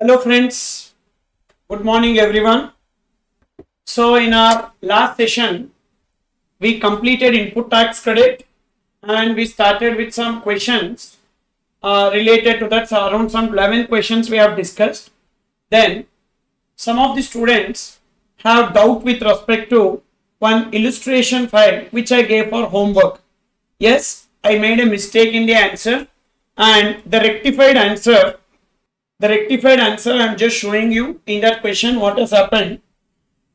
Hello friends, good morning everyone. So in our last session, we completed input tax credit and we started with some questions uh, related to that. So around some 11 questions we have discussed. Then some of the students have doubt with respect to one illustration file which I gave for homework. Yes, I made a mistake in the answer and the rectified answer the rectified answer i'm just showing you in that question what has happened?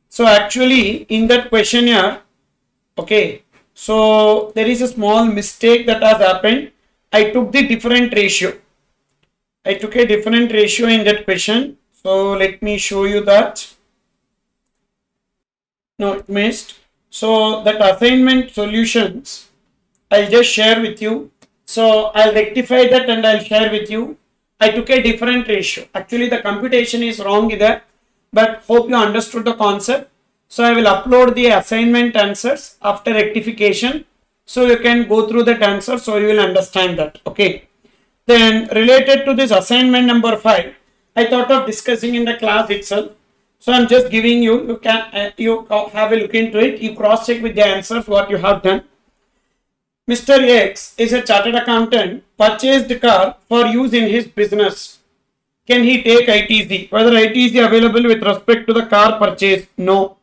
So actually in that question here okay so there is a small mistake that has happened. I took the different ratio. I took a different ratio in that question. So let me show you that. No it missed. So that assignment solutions i'll just share with you. So i'll rectify that and i'll share with you I took a different ratio. Actually, the computation is wrong there, but hope you understood the concept. So I will upload the assignment answers after rectification. So you can go through that answer so you will understand that. Okay. Then related to this assignment number five, I thought of discussing in the class itself. So I'm just giving you, you can, uh, you have a look into it. You cross check with the answers what you have done. Mr. X is a chartered accountant, purchased car for use in his business. Can he take ITC? Whether ITC available with respect to the car purchase? No.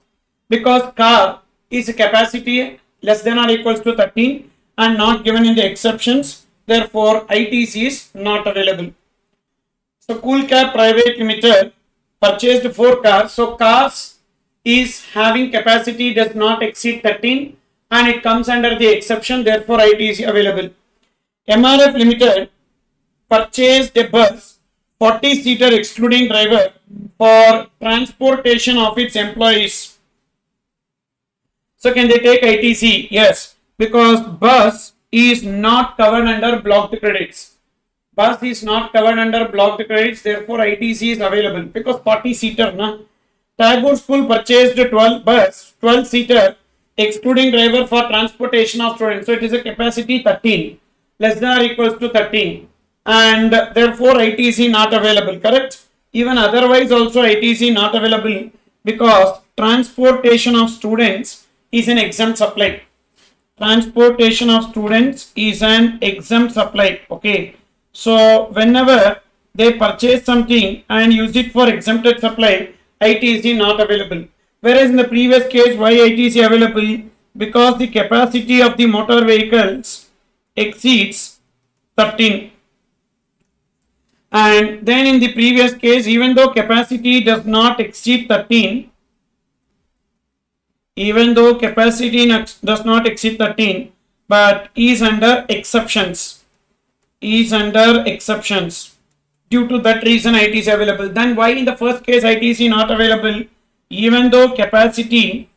Because car is capacity less than or equals to 13 and not given in the exceptions. Therefore, ITC is not available. So, Cool Cap Private Limited purchased four cars. So, cars is having capacity does not exceed 13 and it comes under the exception therefore it is available. MRF Limited purchased a bus 40 seater excluding driver for transportation of its employees. So can they take ITC? Yes, because bus is not covered under blocked credits. Bus is not covered under blocked credits, therefore ITC is available because 40 seater. Na? Tagore School purchased 12 bus, 12 seater excluding driver for transportation of students. So it is a capacity 13 less than or equals to 13 and therefore ITC not available correct? Even otherwise also ITC not available because transportation of students is an exempt supply. Transportation of students is an exempt supply okay? So whenever they purchase something and use it for exempted supply ITC not available Whereas in the previous case, why ITC available? Because the capacity of the motor vehicles exceeds 13. And then in the previous case, even though capacity does not exceed 13, even though capacity does not exceed 13, but is under exceptions, is under exceptions. Due to that reason, it is available. Then why in the first case ITC not available? Even though capacity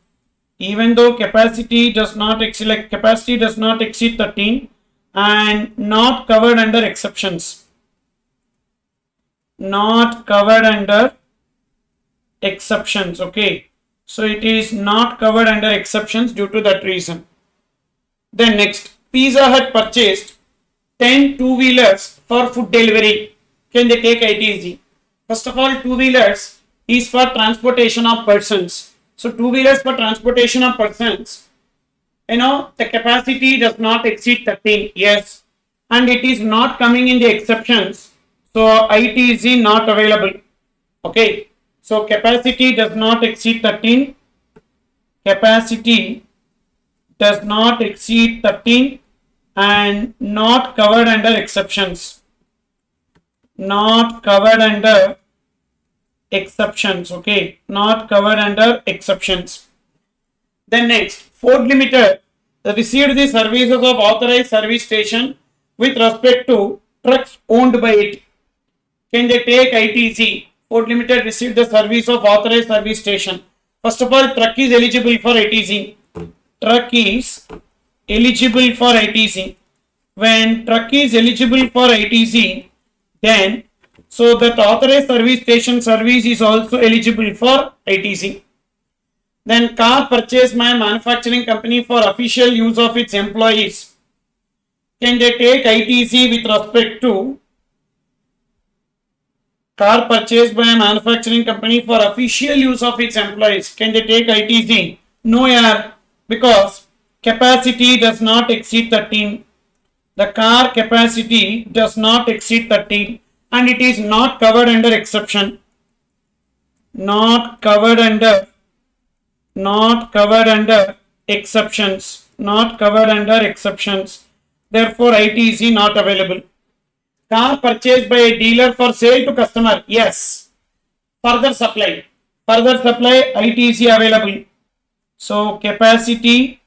even though capacity does not exceed capacity does not exceed 13 and not covered under exceptions. Not covered under exceptions okay? So it is not covered under exceptions due to that reason. Then next pizza hut purchased 10 two wheelers for food delivery. Can they take itc first of all two wheelers is for transportation of persons. So two wheelers for transportation of persons, you know, the capacity does not exceed 13, yes, and it is not coming in the exceptions. So ITC not available. Okay, so capacity does not exceed 13, capacity does not exceed 13 and not covered under exceptions. Not covered under exceptions okay? Not covered under exceptions. Then next ford limited received the services of authorized service station with respect to trucks owned by it. Can they take itc ford limited received the service of authorized service station. First of all truck is eligible for itc truck is eligible for itc when truck is eligible for itc then so that authorized service station service is also eligible for ITC. Then car purchased by a manufacturing company for official use of its employees. Can they take ITC with respect to car purchased by a manufacturing company for official use of its employees. Can they take ITC? No, yeah, because capacity does not exceed 13. The car capacity does not exceed 13 and it is not covered under exception. Not covered under, not covered under exceptions, not covered under exceptions. Therefore, ITC not available. Car purchased by a dealer for sale to customer. Yes. Further supply. Further supply ITC available. So capacity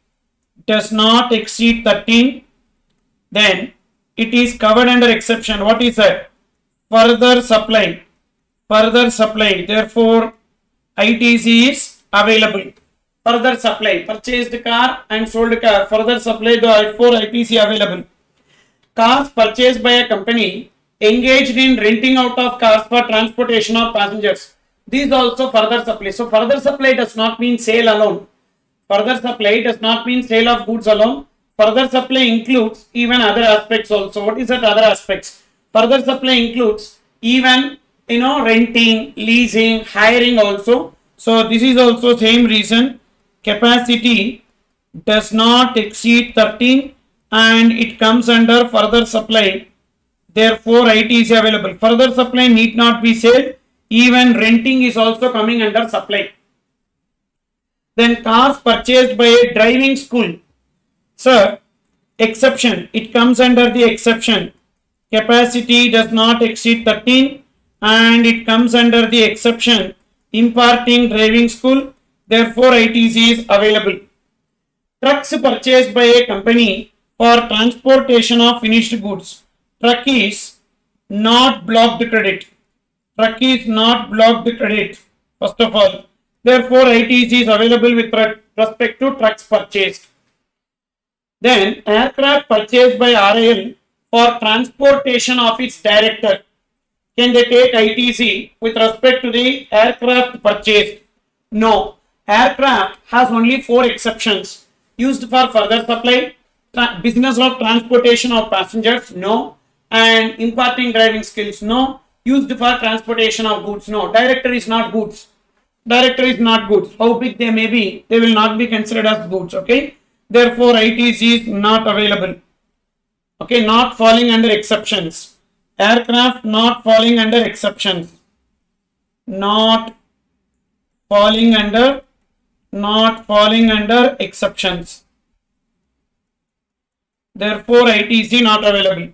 does not exceed 13. Then it is covered under exception. What is that? Further supply. Further supply. Therefore ITC is available. Further supply. Purchased car and sold car. Further supply. Therefore ITC available cars purchased by a company engaged in renting out of cars for transportation of passengers. These also further supply. So further supply does not mean sale alone. Further supply does not mean sale of goods alone. Further supply includes even other aspects also. What is that other aspects? Further supply includes even you know renting, leasing, hiring also. So this is also same reason capacity does not exceed 13 and it comes under further supply. Therefore, IT is available. Further supply need not be said. Even renting is also coming under supply. Then cars purchased by a driving school. Sir, exception. It comes under the exception. Capacity does not exceed 13 and it comes under the exception imparting driving school. Therefore, ITC is available. Trucks purchased by a company for transportation of finished goods. Truck is not blocked the credit. Truck is not blocked the credit, first of all. Therefore, ITC is available with respect to trucks purchased. Then, aircraft purchased by RIL for transportation of its director. Can they take ITC with respect to the aircraft purchased? No. Aircraft has only four exceptions. Used for further supply, business of transportation of passengers? No. And imparting driving skills? No. Used for transportation of goods? No. Director is not goods. Director is not goods. How big they may be they will not be considered as goods okay? Therefore itc is not available okay not falling under exceptions. Aircraft not falling under exceptions. Not falling under not falling under exceptions. Therefore, ITC not available.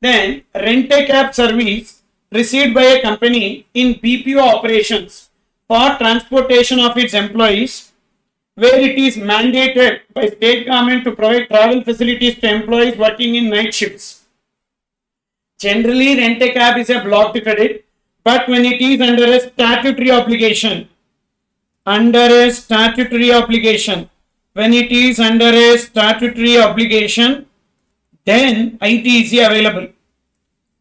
Then, rent-a-cab service received by a company in BPO operations for transportation of its employees where it is mandated by state government to provide travel facilities to employees working in night shifts. Generally, rent-a-cab is a blocked credit, but when it is under a statutory obligation, under a statutory obligation, when it is under a statutory obligation, then ITC available.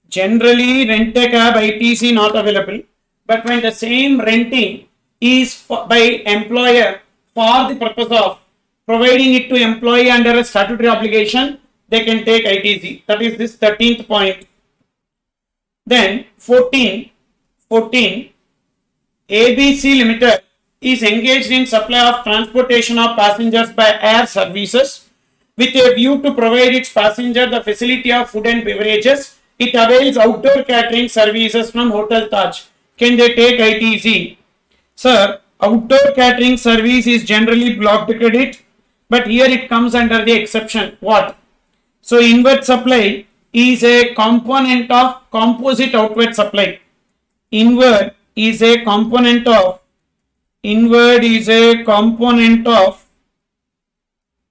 Generally, rent-a-cab ITC not available. But when the same renting is by employer for the purpose of providing it to employee under a statutory obligation, they can take ITC. That is this 13th point. Then 14, 14, ABC Limited is engaged in supply of transportation of passengers by air services with a view to provide its passenger the facility of food and beverages. It avails outdoor catering services from Hotel Taj. Can they take ITC? Sir, outdoor catering service is generally blocked credit, but here it comes under the exception. What? So, inward supply is a component of composite outward supply. Inward is a component of inward is a component of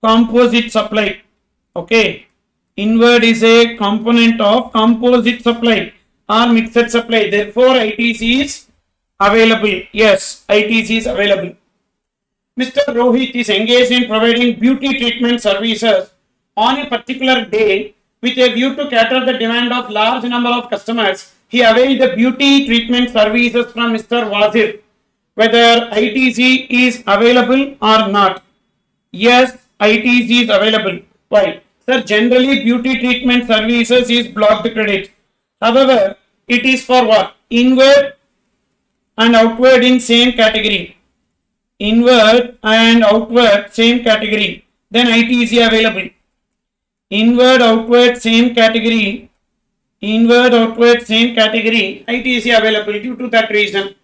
composite supply okay inward is a component of composite supply or mixed supply therefore itc is available yes itc is available mr rohit is engaged in providing beauty treatment services on a particular day with a view to cater the demand of large number of customers he availed the beauty treatment services from mr wazir whether ITC is available or not. Yes, ITC is available. Why? Sir, generally beauty treatment services is blocked credit. However, it is for what? Inward and outward in same category. Inward and outward same category. Then IT is available. Inward, outward same category. Inward, outward same category. IT is available due to that reason.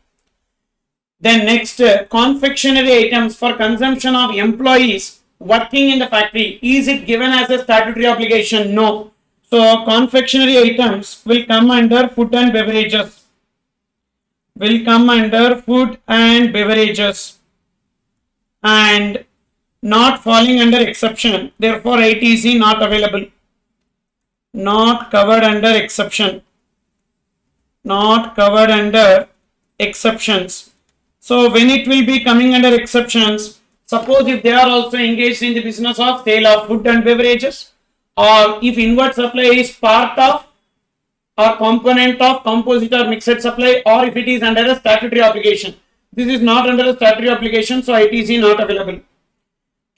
Then next, uh, confectionery items for consumption of employees working in the factory. Is it given as a statutory obligation? No. So confectionery items will come under food and beverages. Will come under food and beverages. And not falling under exception. Therefore, ITC not available. Not covered under exception. Not covered under exceptions. So when it will be coming under exceptions, suppose if they are also engaged in the business of sale of food and beverages, or if inward supply is part of or component of composite or mixed supply, or if it is under a statutory obligation. This is not under a statutory obligation, so ITC not available.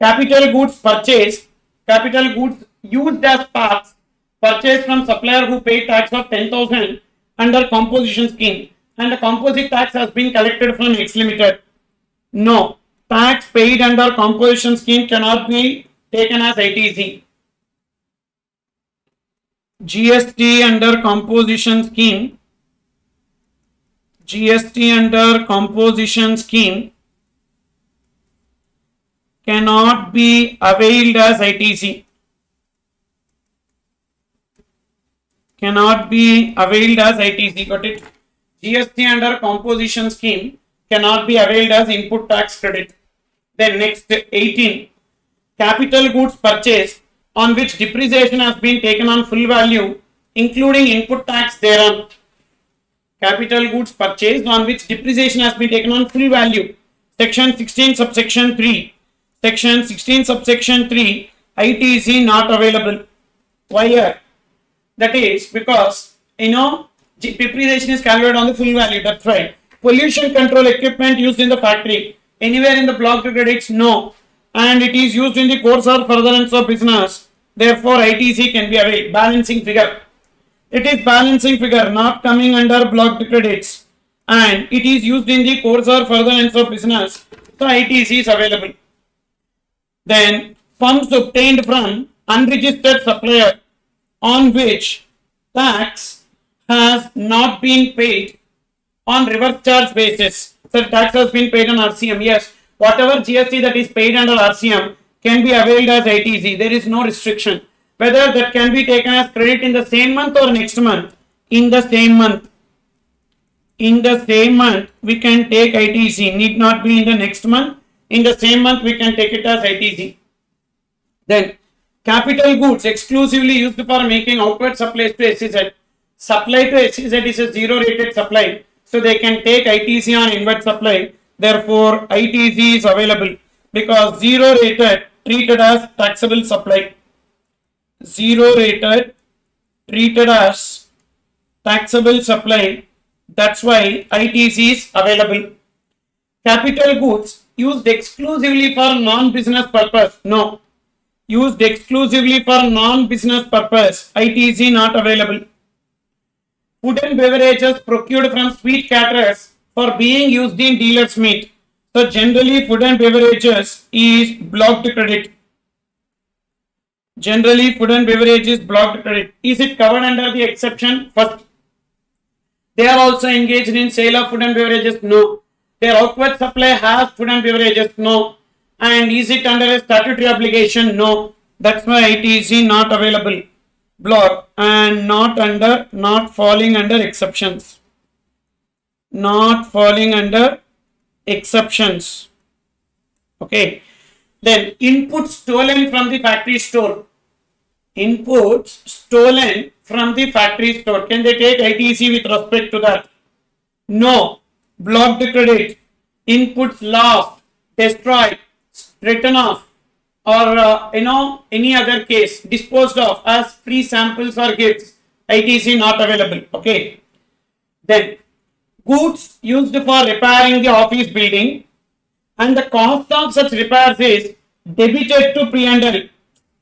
Capital goods purchased, capital goods used as parts purchased from supplier who paid tax of 10,000 under composition scheme and the composite tax has been collected from X Limited. No, tax paid under composition scheme cannot be taken as ITC. GST under composition scheme, GST under composition scheme cannot be availed as ITC. Cannot be availed as ITC. Got it? GST under composition scheme cannot be availed as input tax credit. Then next 18. Capital goods purchased on which depreciation has been taken on full value including input tax thereon. Capital goods purchased on which depreciation has been taken on full value. Section 16 subsection 3 Section 16 subsection 3 ITC not available. Why here? That is because you know depreciation is calculated on the full value. That's right. Pollution control equipment used in the factory. Anywhere in the block credits? No. And it is used in the course or furtherance of business. Therefore, ITC can be a Balancing figure. It is balancing figure not coming under blocked credits. And it is used in the course or furtherance of business. So, ITC is available. Then funds obtained from unregistered supplier on which tax has not been paid on reverse charge basis. So tax has been paid on RCM. Yes, whatever GST that is paid under RCM can be availed as ITC. There is no restriction. Whether that can be taken as credit in the same month or next month. In the same month. In the same month, we can take ITC. Need not be in the next month in the same month we can take it as ITC. Then capital goods exclusively used for making outward supplies to SEZ. Supply to SEZ is a zero rated supply. So they can take ITC on inward supply. Therefore ITC is available because zero rated treated as taxable supply. Zero rated treated as taxable supply. That's why ITC is available. Capital goods used exclusively for non-business purpose. No. Used exclusively for non-business purpose. ITC not available. Food and beverages procured from sweet caterers for being used in dealer's meet. So generally food and beverages is blocked credit. Generally food and beverages blocked credit. Is it covered under the exception? First, they are also engaged in sale of food and beverages? No. Their outward supply has food and beverages? No. And is it under a statutory obligation? No. That's why it is not available. Block and not under, not falling under exceptions. Not falling under exceptions. Okay. Then inputs stolen from the factory store. Inputs stolen from the factory store. Can they take ITC with respect to that? No blocked the credit, inputs lost, destroyed, written off, or uh, you know any other case disposed of as free samples or gifts, ITC not available. Okay. Then goods used for repairing the office building and the cost of such repairs is debited to P and L.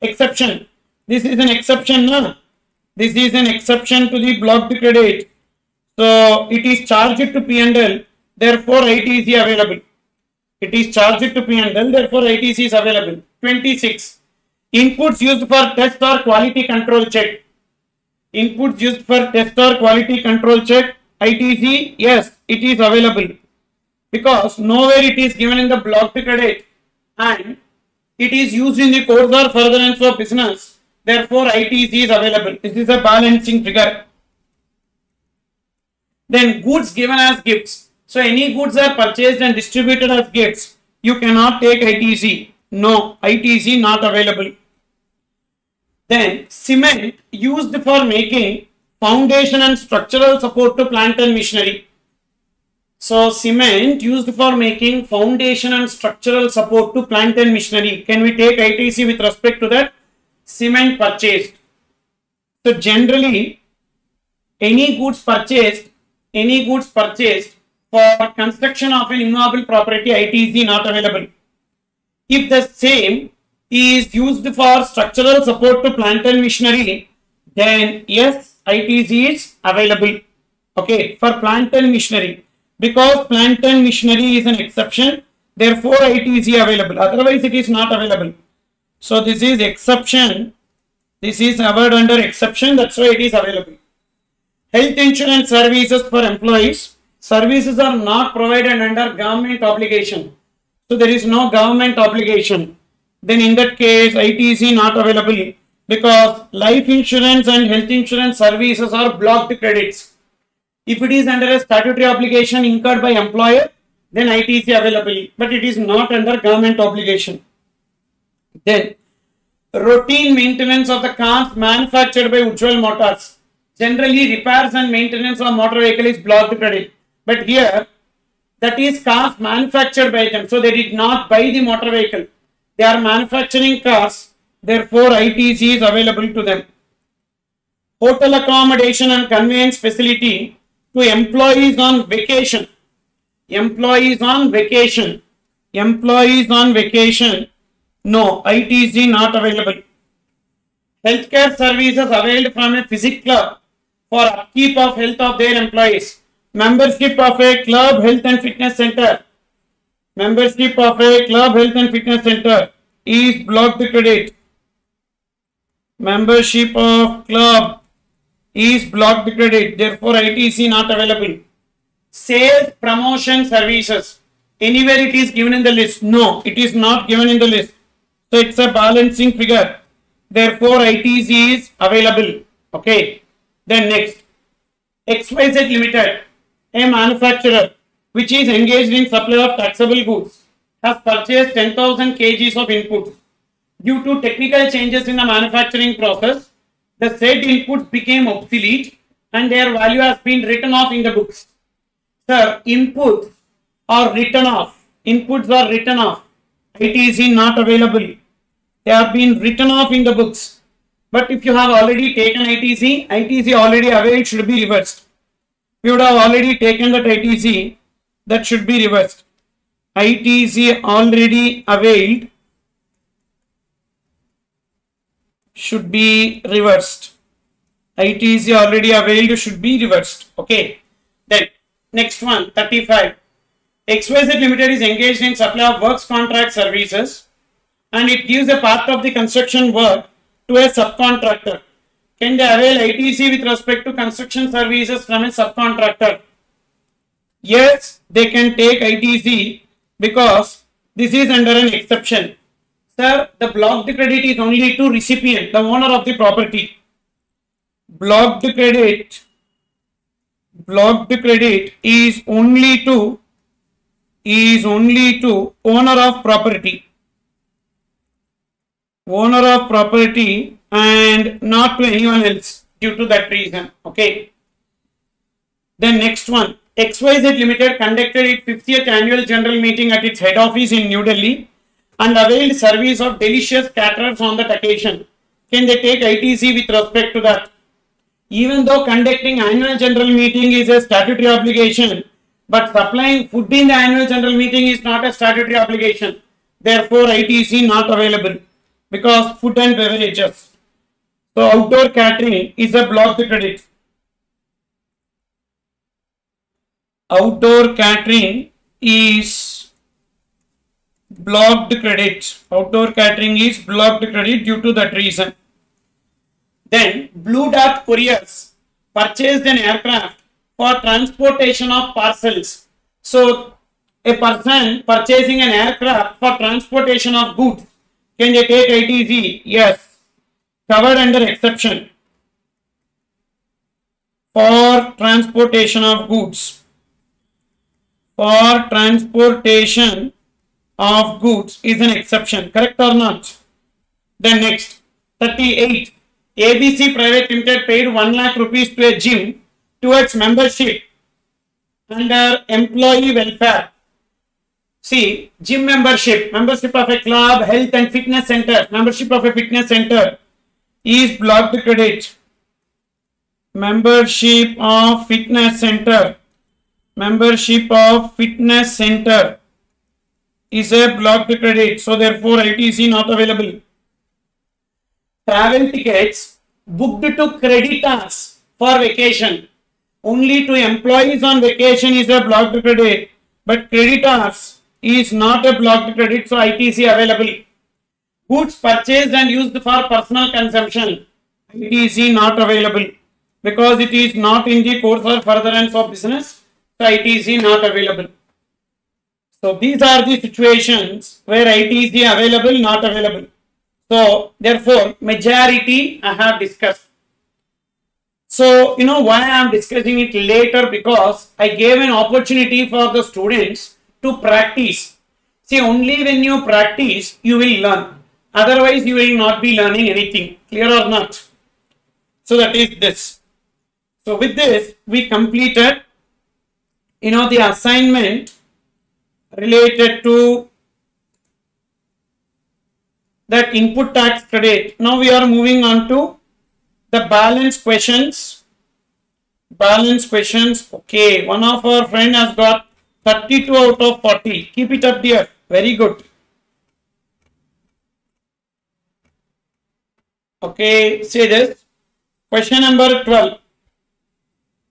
Exception. This is an exception, no? This is an exception to the blocked credit So it is charged to P&L, therefore ITC available. It is charged to P&L, therefore ITC is available. 26. Inputs used for test or quality control check. Inputs used for test or quality control check. ITC, yes, it is available. Because nowhere it is given in the block to credit and it is used in the course or furtherance of business. Therefore, ITC is available. This is a balancing figure. Then goods given as gifts. So any goods are purchased and distributed as gifts. You cannot take ITC. No, ITC not available. Then cement used for making foundation and structural support to plant and machinery. So cement used for making foundation and structural support to plant and machinery. Can we take ITC with respect to that? Cement purchased. So generally any goods purchased, any goods purchased for construction of an immovable property ITC not available. If the same is used for structural support to plant and machinery, then yes, ITC is available. Okay, for plant and machinery. Because plant and machinery is an exception, therefore ITC available. Otherwise, it is not available. So this is exception. This is covered under exception. That's why it is available. Health insurance services for employees. Services are not provided under government obligation. So there is no government obligation. Then in that case, ITC not available because life insurance and health insurance services are blocked credits. If it is under a statutory obligation incurred by employer, then it is available, but it is not under government obligation. Then routine maintenance of the cars manufactured by Ujjwal Motors. Generally, repairs and maintenance of motor vehicle is blocked credit. But here, that is cars manufactured by them. So they did not buy the motor vehicle. They are manufacturing cars. Therefore, ITC is available to them. Hotel accommodation and conveyance facility to employees on vacation. Employees on vacation. Employees on vacation. No, ITC not available. Healthcare services availed from a physic club for upkeep of health of their employees. Membership of a club health and fitness center. Membership of a club health and fitness center is blocked credit. Membership of club is blocked credit. Therefore, ITC not available. Sales promotion services. Anywhere it is given in the list. No, it is not given in the list. So it's a balancing figure. Therefore, ITC is available. Okay. Then next, XYZ Limited, a manufacturer which is engaged in supply of taxable goods, has purchased 10,000 kgs of inputs. Due to technical changes in the manufacturing process, the said inputs became obsolete and their value has been written off in the books. Sir, inputs are written off. Inputs are written off. ITC not available. They have been written off in the books. But if you have already taken ITC, ITC already availed should be reversed. You would have already taken that ITC, that should be reversed. ITC already availed should be reversed. ITC already availed should be reversed. Okay. Then next one, 35. XYZ Limited is engaged in supply of works contract services and it gives a part of the construction work to a subcontractor. Can they avail ITC with respect to construction services from a subcontractor? Yes, they can take ITC because this is under an exception. Sir, the blocked credit is only to recipient, the owner of the property. Blocked credit, blocked credit is only to is only to owner of property. Owner of property and not to anyone else due to that reason okay? Then next one xyz limited conducted its 50th annual general meeting at its head office in new delhi and availed service of delicious caterers on that occasion can they take itc with respect to that even though conducting annual general meeting is a statutory obligation but supplying food in the annual general meeting is not a statutory obligation therefore itc not available because food and beverages. So outdoor catering is a blocked credit. outdoor catering is blocked credit. Outdoor catering is blocked credit due to that reason. Then Blue Dart Couriers purchased an aircraft for transportation of parcels. So a person purchasing an aircraft for transportation of goods, can they take ITC? Yes. Covered under exception for transportation of goods. For transportation of goods is an exception, correct or not? Then next, 38. ABC Private Limited paid 1 lakh rupees to a gym towards membership under employee welfare. See, gym membership, membership of a club, health and fitness center, membership of a fitness center is blocked credit. Membership of fitness center, membership of fitness center is a blocked credit. So therefore ITC not available. Travel tickets booked to creditors for vacation. Only to employees on vacation is a blocked credit. But creditors is not a blocked credit. So ITC available. Goods purchased and used for personal consumption. ITC not available. Because it is not in the course or furtherance of business. So ITC not available. So these are the situations where ITC available, not available. So therefore, majority I have discussed. So you know why I am discussing it later because I gave an opportunity for the students to practice. See, only when you practice, you will learn. Otherwise, you will not be learning anything. Clear or not? So that is this. So with this, we completed, you know, the assignment related to that input tax credit. Now we are moving on to the balance questions. Balance questions. Okay, one of our friend has got 32 out of 40. Keep it up there. Very good. Okay, say this. Question number 12.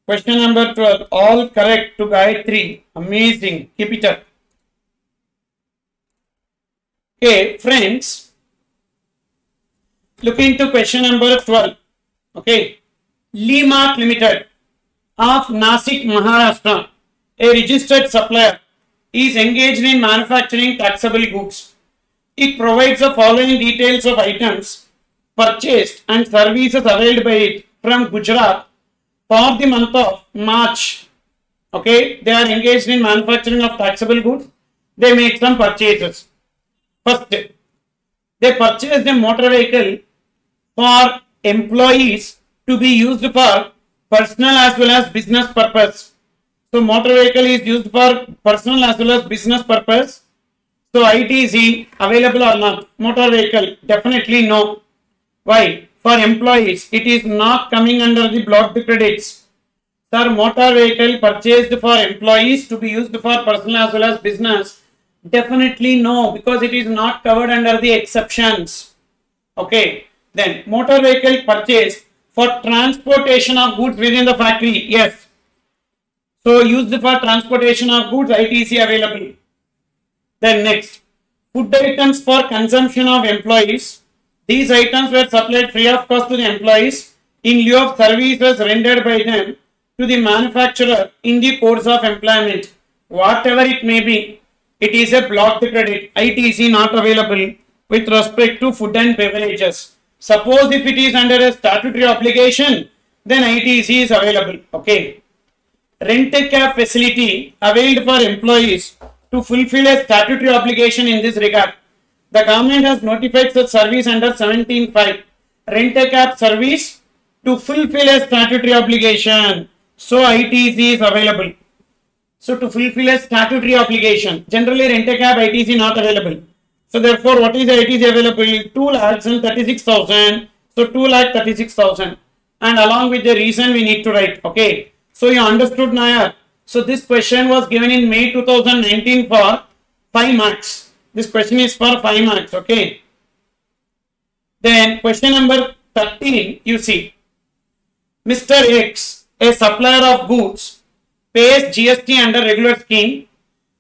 Question number 12. All correct to Gayatri. Amazing. Keep it up. Okay, friends, look into question number 12. Okay, Lima Limited of Nasik, Maharashtra, a registered supplier, is engaged in manufacturing taxable goods. It provides the following details of items purchased and services availed by it from Gujarat for the month of March. Okay, they are engaged in manufacturing of taxable goods. They make some purchases. First, they purchased a motor vehicle for employees to be used for personal as well as business purpose. So, motor vehicle is used for personal as well as business purpose. So, ITC available or not? Motor vehicle definitely no. Why? For employees, it is not coming under the blocked credits. Sir, motor vehicle purchased for employees to be used for personal as well as business Definitely no, because it is not covered under the exceptions. Okay. Then motor vehicle purchase for transportation of goods within the factory. Yes. So used for transportation of goods, ITC available. Then next, food items for consumption of employees. These items were supplied free of cost to the employees in lieu of services rendered by them to the manufacturer in the course of employment. Whatever it may be, it is a blocked credit. ITC not available with respect to food and beverages. Suppose if it is under a statutory obligation, then ITC is available. Okay. Rent a cab facility availed for employees to fulfill a statutory obligation in this regard. The government has notified such service under 17.5. Rent a cab service to fulfill a statutory obligation. So ITC is available. So to fulfill a statutory obligation, generally rent a cab ITC not available. So therefore, what is ITC available? 2 lakhs and 36,000. So 2 lakh 36,000. And along with the reason we need to write. Okay. So you understood Nayar. So this question was given in May 2019 for 5 marks. This question is for 5 marks. Okay. Then question number 13 you see. Mr. X, a supplier of goods pays GST under regular scheme,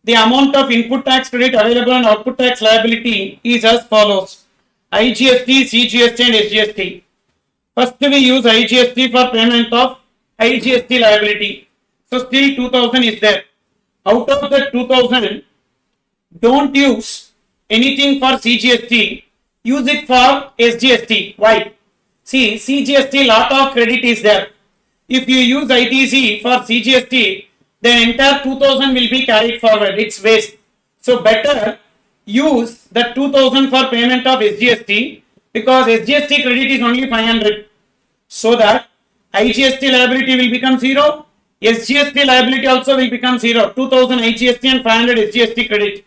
the amount of input tax credit available on output tax liability is as follows. IGST, CGST and SGST. First we use IGST for payment of IGST liability. So still 2000 is there. Out of the 2000, don't use anything for CGST. Use it for SGST. Why? See, CGST lot of credit is there. If you use ITC for CGST, then entire 2000 will be carried forward. It's waste. So better use the 2000 for payment of SGST because SGST credit is only 500. So that IGST liability will become zero. SGST liability also will become zero. 2000 IGST and 500 SGST credit.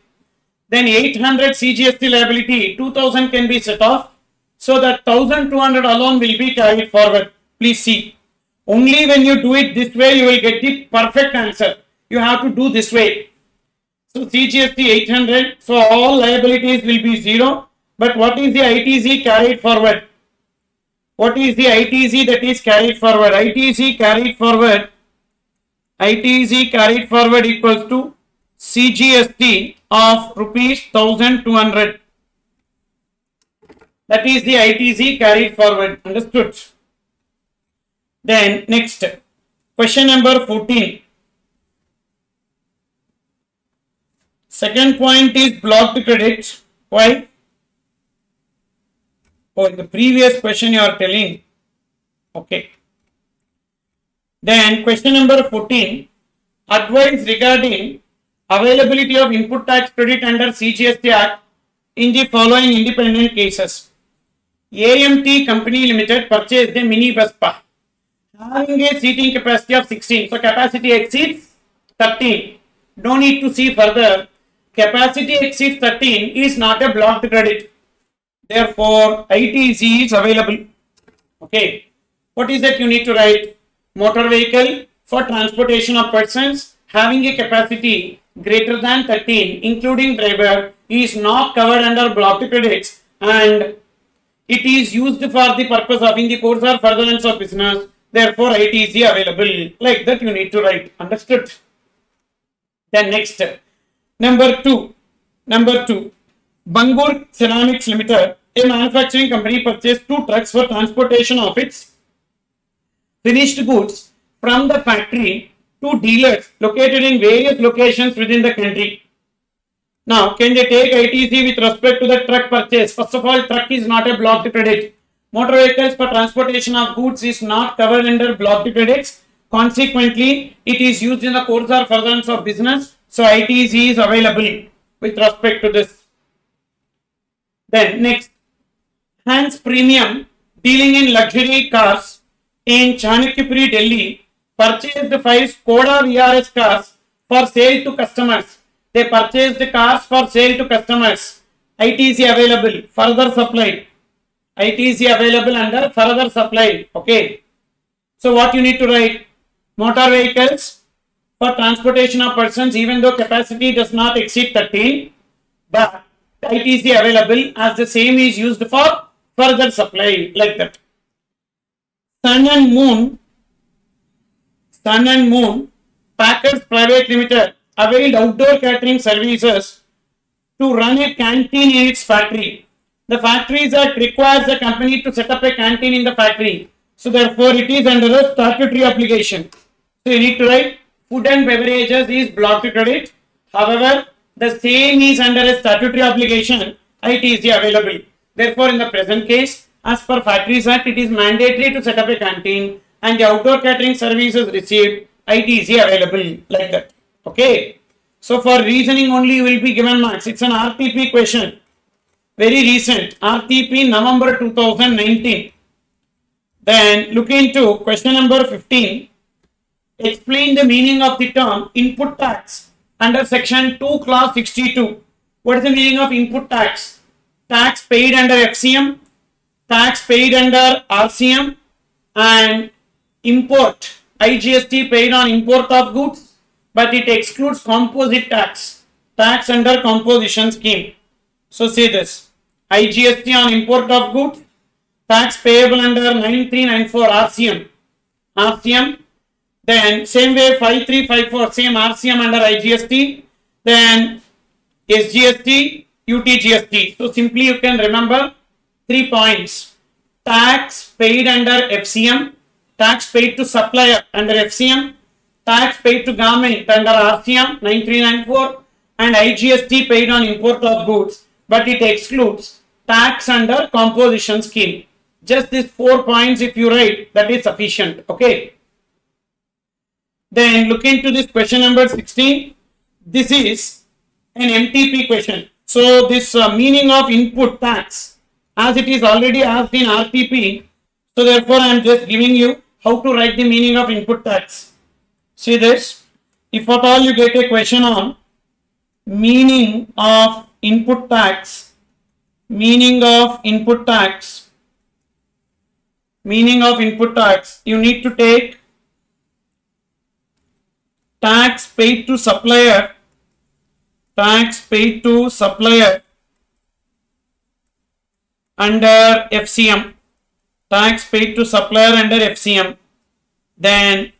Then 800 CGST liability, 2000 can be set off. So that 1200 alone will be carried forward. Please see. Only when you do it this way, you will get the perfect answer. You have to do this way. So CGST 800. So all liabilities will be zero. But what is the ITC carried forward? What is the ITC that is carried forward? ITC carried forward. ITC carried forward equals to CGST of rupees 1200. That is the ITC carried forward. Understood? Then next, question number 14. Second point is blocked credit. Why? Oh, in the previous question you are telling. Okay. Then question number 14. Advice regarding availability of input tax credit under CGST Act in the following independent cases. AMT Company Limited purchased a mini bus park having a seating capacity of 16. So capacity exceeds 13. No need to see further. Capacity exceeds 13 is not a blocked credit. Therefore, ITC is available. Okay. What is that you need to write? Motor vehicle for transportation of persons having a capacity greater than 13 including driver is not covered under blocked credits and it is used for the purpose of in the course or furtherance of business Therefore, it is available like that you need to write. Understood? Then next, number two, number two, Bangur Ceramics Limited, a manufacturing company purchased two trucks for transportation of its finished goods from the factory to dealers located in various locations within the country. Now, can they take ITC with respect to the truck purchase? First of all, truck is not a blocked credit. Motor vehicles for transportation of goods is not covered under blocked credits. Consequently, it is used in the course or furtherance of business. So, ITC is available with respect to this. Then next, Hans Premium dealing in luxury cars in Chanakyapuri, Delhi purchased five Skoda VRS cars for sale to customers. They purchased the cars for sale to customers. ITC available, further supplied. ITC available under further supply. Okay. So what you need to write? Motor vehicles for transportation of persons even though capacity does not exceed 13 but ITC available as the same is used for further supply like that. Sun and Moon Sun and Moon Packers Private Limited availed outdoor catering services to run a canteen in its factory the Factories Act requires the company to set up a canteen in the factory. So therefore it is under a statutory obligation. So you need to write food and beverages is blocked to credit. However, the same is under a statutory obligation. It is available. Therefore, in the present case, as per Factories Act, it is mandatory to set up a canteen and the outdoor catering services received. It is available like that. Okay. So for reasoning only you will be given marks. It's an RTP question very recent RTP November 2019. Then look into question number 15. Explain the meaning of the term input tax under section 2 clause 62. What is the meaning of input tax? Tax paid under FCM, tax paid under RCM and import IGST paid on import of goods but it excludes composite tax, tax under composition scheme. So say this. IGST on import of goods, tax payable under 9394 RCM. RCM, Then same way 5354 same RCM under IGST. Then SGST, UTGST. So simply you can remember three points. Tax paid under FCM, tax paid to supplier under FCM, tax paid to government under RCM 9394 and IGST paid on import of goods but it excludes tax under composition scheme. Just these four points if you write that is sufficient. Okay. Then look into this question number 16. This is an MTP question. So this uh, meaning of input tax as it is already asked in RTP. So therefore I am just giving you how to write the meaning of input tax. See this. If at all you get a question on meaning of input tax, meaning of input tax, meaning of input tax, you need to take tax paid to supplier, tax paid to supplier under FCM, tax paid to supplier under FCM, then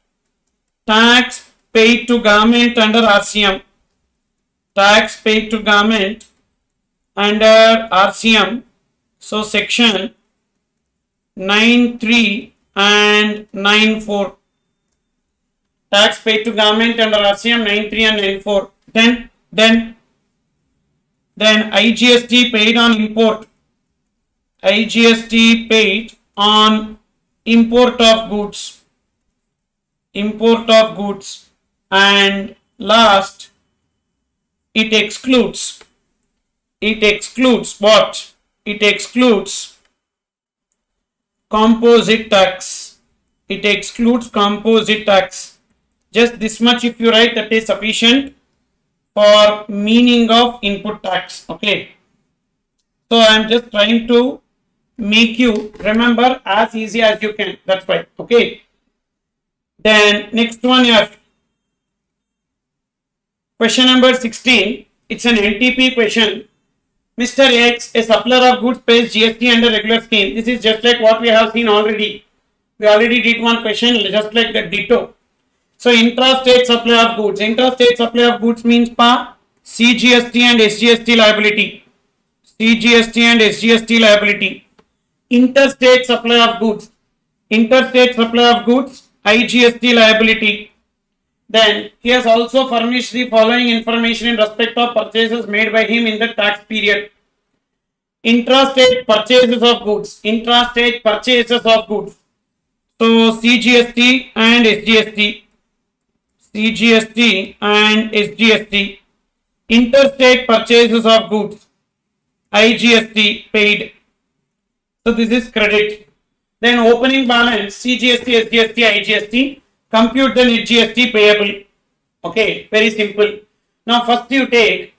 tax paid to government under RCM, tax paid to government under RCM. So section 9.3 and 9.4 tax paid to government under RCM 9.3 and 9.4 then then then IGST paid on import. IGST paid on import of goods. Import of goods. And last it excludes it excludes what? It excludes composite tax. It excludes composite tax. Just this much if you write that is sufficient for meaning of input tax okay? So i am just trying to make you remember as easy as you can. That's why okay? Then next one you have question number 16 it's an MTP question Mr. X, a supplier of goods pays GST under regular scheme. This is just like what we have seen already. We already did one question just like the ditto. So intra-state supply of goods. Intra-state supply of goods means PA, CGST and SGST liability. CGST and SGST liability. Interstate supply of goods. Interstate supply of goods, IGST liability. Then he has also furnished the following information in respect of purchases made by him in the tax period. Intrastate purchases of goods. Intrastate purchases of goods. So CGST and SGST. CGST and SGST. Interstate purchases of goods. IGST paid. So this is credit. Then opening balance CGST, SGST, IGST compute the net GST payable. Okay, very simple. Now first you take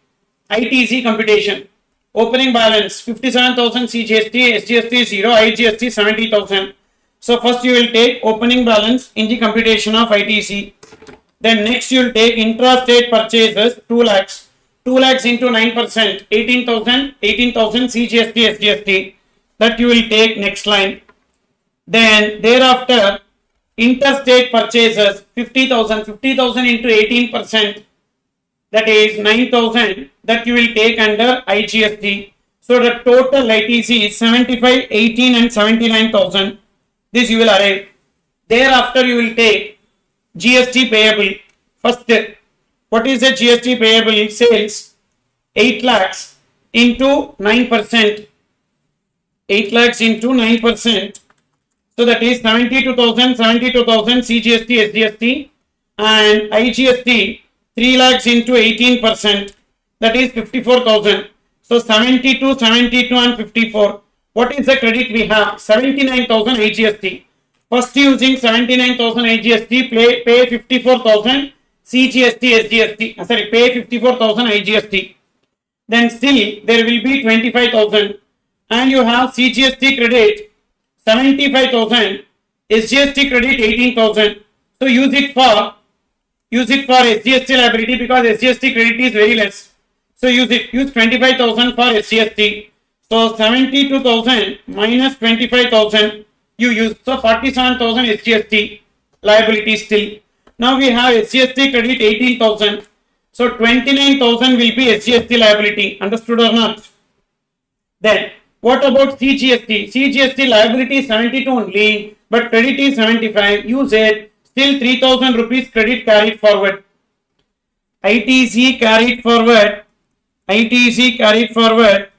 ITC computation. Opening balance 57,000 CGST, SGST 0, IGST 70,000. So first you will take opening balance in the computation of ITC. Then next you will take intra-state purchases 2 lakhs. 2 lakhs into 9%, 18,000, 18,000 CGST, SGST. That you will take next line. Then thereafter interstate purchases 50,000, 50,000 into 18% that is 9,000 that you will take under IGST. So the total ITC is 75, 18 and 79,000. This you will arrive. Thereafter you will take GST payable. First, what is the GST payable? Sales 8 lakhs into 9%. 8 lakhs into 9% so that is 72,000, 72,000 CGST, SGST and IGST 3 lakhs into 18% that is 54,000. So 72, 72 and 54. What is the credit we have? 79,000 IGST. First using 79,000 IGST pay, pay 54,000 CGST, SGST. Uh, sorry, pay 54,000 IGST. Then still there will be 25,000 and you have CGST credit 75,000 SGST credit 18,000 so use it for use it for SGST liability because SGST credit is very less so use it use 25,000 for SGST so 72,000 minus 25,000 you use so 47,000 SGST liability still Now we have SGST credit 18,000. So 29,000 will be SGST liability. Understood or not? Then what about CGST? CGST liability is 72 only, but credit is 75. Use it. Still 3000 rupees credit carried forward. ITC carried forward. ITC carried forward.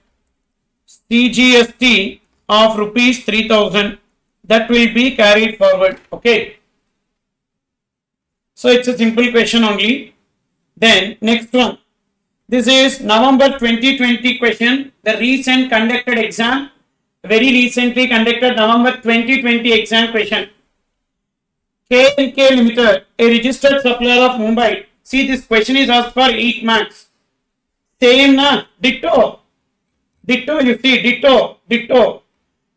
CGST of rupees 3000 that will be carried forward. Okay. So it's a simple question only. Then next one. This is November 2020 question. The recent conducted exam. Very recently conducted November 2020 exam question. KNK Limited, a registered supplier of Mumbai. See this question is asked for 8 marks. Same na? Ditto. Ditto you see, ditto, ditto.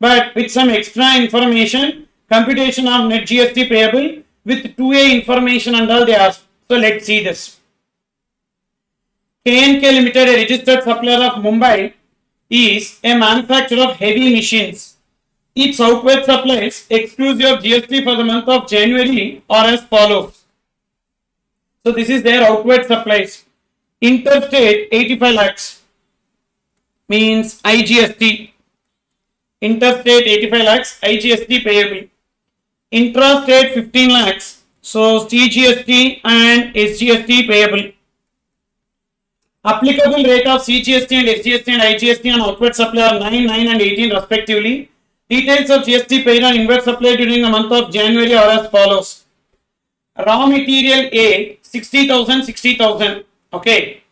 But with some extra information, computation of net GST payable with 2A information and all they ask. So let's see this. KNK Limited, a registered supplier of Mumbai, is a manufacturer of heavy machines. Its outward supplies exclusive of GST for the month of January are as follows. So this is their outward supplies. Interstate 85 lakhs means IGST. Interstate 85 lakhs IGST payable. Intrastate 15 lakhs. So CGST and SGST payable. Applicable rate of CGST and SGST and IGST on outward supply are 9, 9 and 18 respectively. Details of GST paid on inward supply during the month of January are as follows. Raw material A 60,000, 60,000. Okay.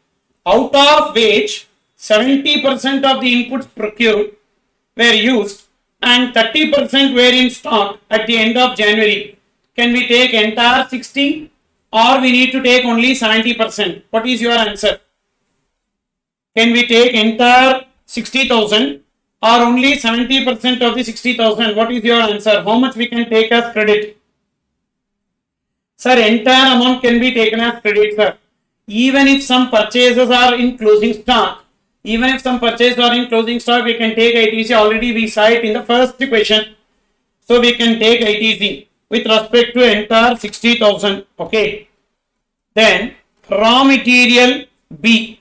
Out of which 70% of the inputs procured were used and 30% were in stock at the end of January. Can we take entire 60 or we need to take only 70%? What is your answer? Can we take entire 60,000 or only 70% of the 60,000? What is your answer? How much we can take as credit? Sir, entire amount can be taken as credit, sir. Even if some purchases are in closing stock, even if some purchases are in closing stock, we can take ITC. Already we saw it in the first question. So we can take ITC with respect to entire 60,000. Okay. Then raw material B.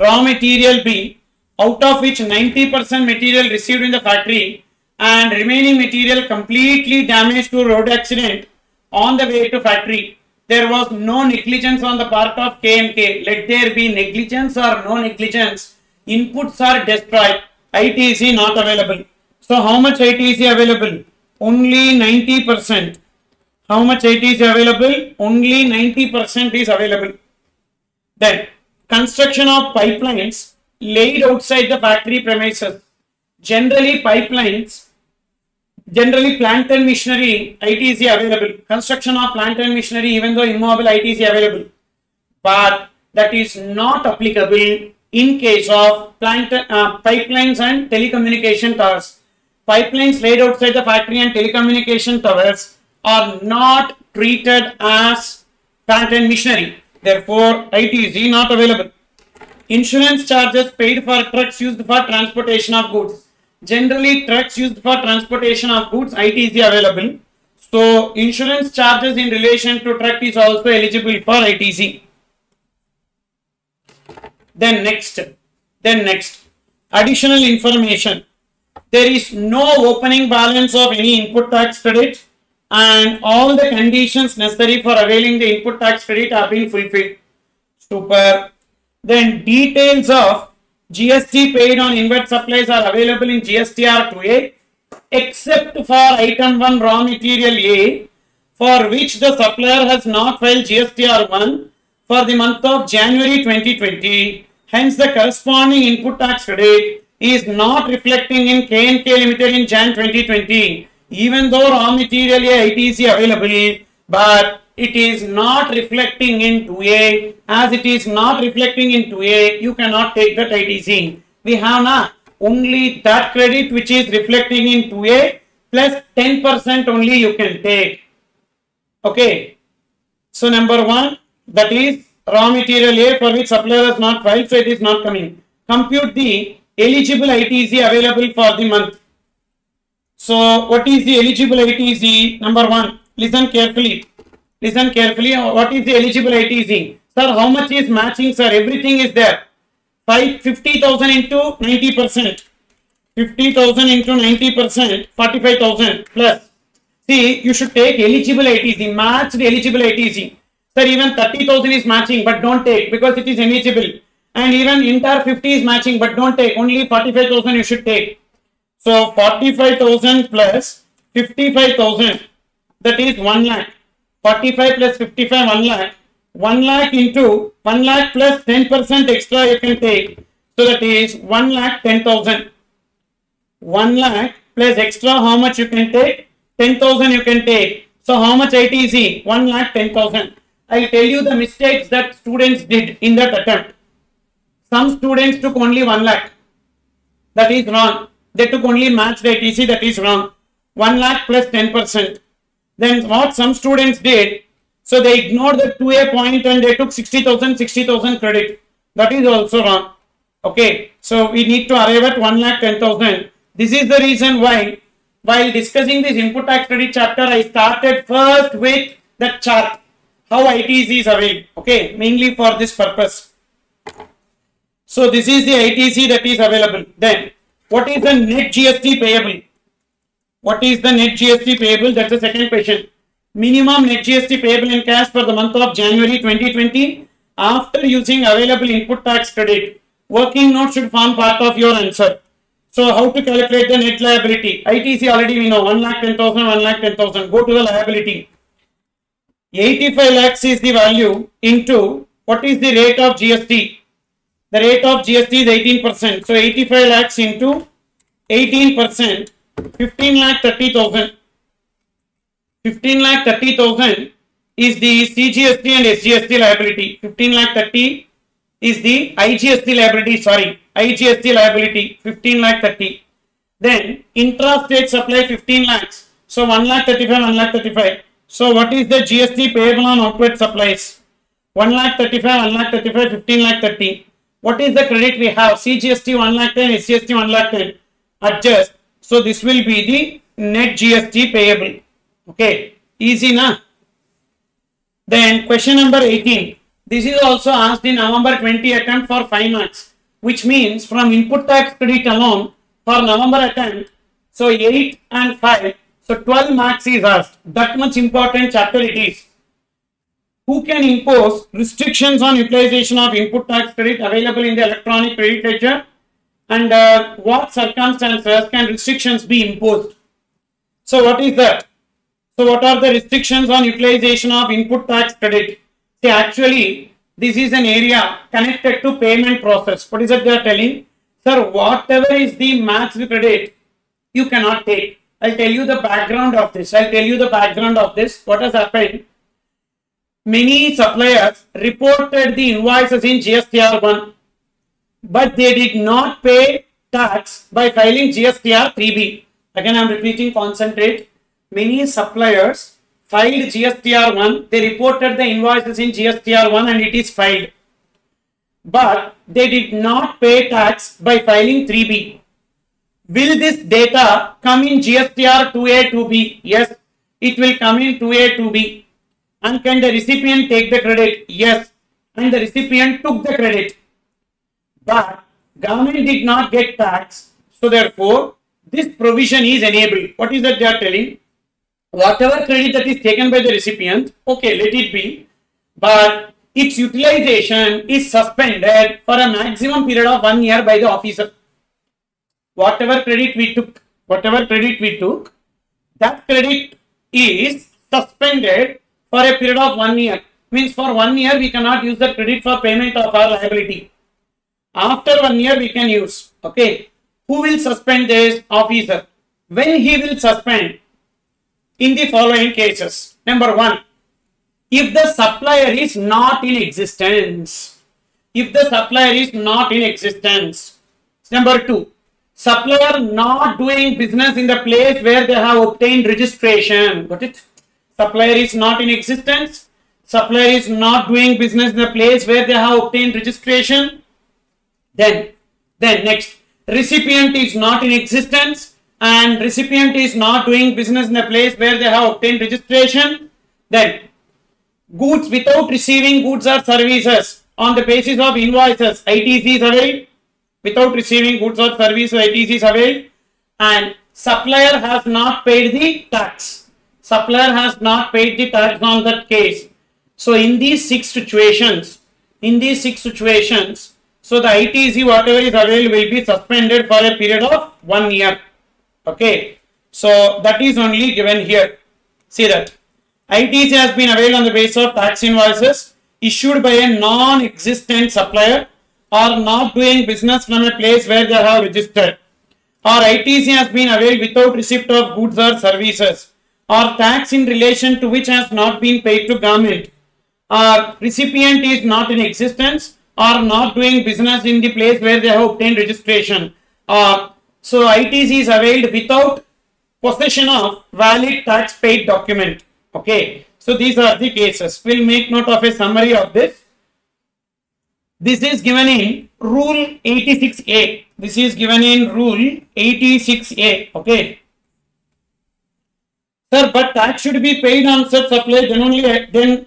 Raw material B out of which 90% material received in the factory and remaining material completely damaged to road accident on the way to factory. There was no negligence on the part of KNK. Let there be negligence or no negligence. Inputs are destroyed. ITC not available. So how much ITC available? Only 90%. How much ITC available? Only 90% is available. Then construction of pipelines laid outside the factory premises. Generally pipelines generally plant and machinery ITC available. Construction of plant and machinery even though immobile ITC available. But that is not applicable in case of plant uh, pipelines and telecommunication towers. Pipelines laid outside the factory and telecommunication towers are not treated as plant and machinery. Therefore, ITC not available. Insurance charges paid for trucks used for transportation of goods generally trucks used for transportation of goods ITC available. So insurance charges in relation to truck is also eligible for ITC. Then next, then next, additional information. There is no opening balance of any input tax credit and all the conditions necessary for availing the input tax credit are being fulfilled. Super. Then details of GST paid on inward supplies are available in GSTR 2A except for item 1 raw material A for which the supplier has not filed GSTR 1 for the month of January 2020. Hence the corresponding input tax credit is not reflecting in KNK Limited in Jan 2020 even though raw material A it is available but it is not reflecting in 2A. As it is not reflecting in 2A, you cannot take that ITC. We have now only that credit which is reflecting in 2A plus 10% only you can take. Okay. So number one, that is raw material A for which supplier has not filed, so it is not coming. Compute the eligible ITC available for the month. So what is the eligible ITC? Number one, listen carefully. Listen carefully. Uh, what is the eligible ITC? Sir, how much is matching, sir? Everything is there. 50,000 into 90%. 50,000 into 90%, 45,000 plus. See, you should take eligible ITC, matched eligible ITC. Sir, even 30,000 is matching, but don't take because it is eligible. And even entire 50 is matching, but don't take. Only 45,000 you should take. So, 45,000 plus 55,000, that is 1 lakh. 45 plus 55, 1 lakh. 1 lakh into 1 lakh plus 10% extra you can take. So, that is 1 lakh 10,000. 1 lakh plus extra how much you can take? 10,000 you can take. So, how much ITC? 1 lakh 10,000. I'll tell you the mistakes that students did in that attempt. Some students took only 1 lakh. That is wrong. They took only matched ITC. That is wrong. 1 lakh plus 10%. Then what some students did, so they ignored the 2A point and they took 60,000, 60,000 credit. That is also wrong. Okay. So we need to arrive at 1 lakh 10,000. This is the reason why while discussing this input tax credit chapter, I started first with the chart how ITC is available. Okay, mainly for this purpose. So this is the ITC that is available. Then what is the net GST payable? What is the net GST payable? That's the second question. Minimum net GST payable in cash for the month of January 2020 after using available input tax credit. Working note should form part of your answer. So how to calculate the net liability? ITC already we know 1 lakh 10,000, 1 lakh 10,000. Go to the liability. 85 lakhs is the value into what is the rate of GST? The rate of GST is 18%. So 85 lakhs into 18%, 15 lakh 30,000. 15 lakh 30,000 is the CGST and SGST liability. 15 lakh 30 is the IGST liability, sorry, IGST liability 15 lakh 30. Then intra-state supply 15 lakhs. So 1 lakh 35, 1 lakh 35. So what is the GST payable on outward supplies? 1 lakh 35, 1 lakh 35, 15 lakh 30. What is the credit we have? CGST 1 lakh 10, SGST 1 lakh 10. Adjust. So this will be the net GST payable. Okay. Easy na? Then question number 18. This is also asked in November 20 attempt for 5 marks. Which means from input tax credit alone for November attempt. So 8 and 5 so 12 marks is asked. That much important chapter it is. Who can impose restrictions on utilization of input tax credit available in the electronic credit ledger? And uh, what circumstances can restrictions be imposed? So what is that? So what are the restrictions on utilization of input tax credit? See actually this is an area connected to payment process. What is it they are telling? Sir, whatever is the matched credit, you cannot take I'll tell you the background of this. I'll tell you the background of this. What has happened? Many suppliers reported the invoices in GSTR 1, but they did not pay tax by filing GSTR 3B. Again, I'm repeating, concentrate. Many suppliers filed GSTR 1, they reported the invoices in GSTR 1 and it is filed. But they did not pay tax by filing 3B. Will this data come in GSTR 2A, 2B? Yes, it will come in 2A, 2B. And can the recipient take the credit? Yes. And the recipient took the credit. But government did not get tax. So therefore, this provision is enabled. What is that they are telling? Whatever credit that is taken by the recipient, okay, let it be. But its utilization is suspended for a maximum period of one year by the officer whatever credit we took, whatever credit we took, that credit is suspended for a period of one year. Means for one year we cannot use the credit for payment of our liability. After one year we can use. Okay. Who will suspend this officer? When he will suspend? In the following cases. Number one, if the supplier is not in existence. If the supplier is not in existence. Number two, supplier not doing business in the place where they have obtained registration. Got it? Supplier is not in existence. Supplier is not doing business in the place where they have obtained registration. Then, then next, recipient is not in existence and recipient is not doing business in the place where they have obtained registration. Then, goods without receiving goods or services on the basis of invoices, ITC is availed. Without receiving goods or services, ITC is availed. And supplier has not paid the tax. Supplier has not paid the tax on that case. So in these six situations, in these six situations, so the ITC whatever is available will be suspended for a period of one year. Okay. So that is only given here. See that. ITC has been availed on the basis of tax invoices issued by a non-existent supplier or not doing business from a place where they have registered or ITC has been availed without receipt of goods or services or tax in relation to which has not been paid to government or recipient is not in existence or not doing business in the place where they have obtained registration or so ITC is availed without possession of valid tax paid document Okay, so these are the cases. We'll make note of a summary of this. This is given in Rule 86A. This is given in Rule 86A. Okay. Sir, but tax should be paid on such supply. Then only eh, then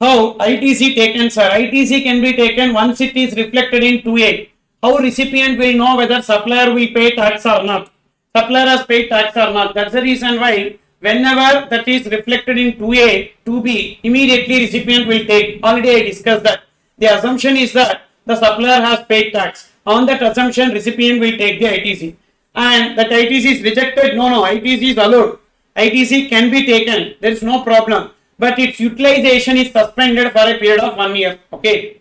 how ITC taken, sir? ITC can be taken once it is reflected in 2A. How recipient will know whether supplier will pay tax or not? Supplier has paid tax or not. That's the reason why whenever that is reflected in 2A, 2B, immediately recipient will take. Already I discussed that. The assumption is that the supplier has paid tax. On that assumption, recipient will take the ITC. And that ITC is rejected. No, no, ITC is allowed. ITC can be taken. There is no problem. But its utilization is suspended for a period of one year. Okay.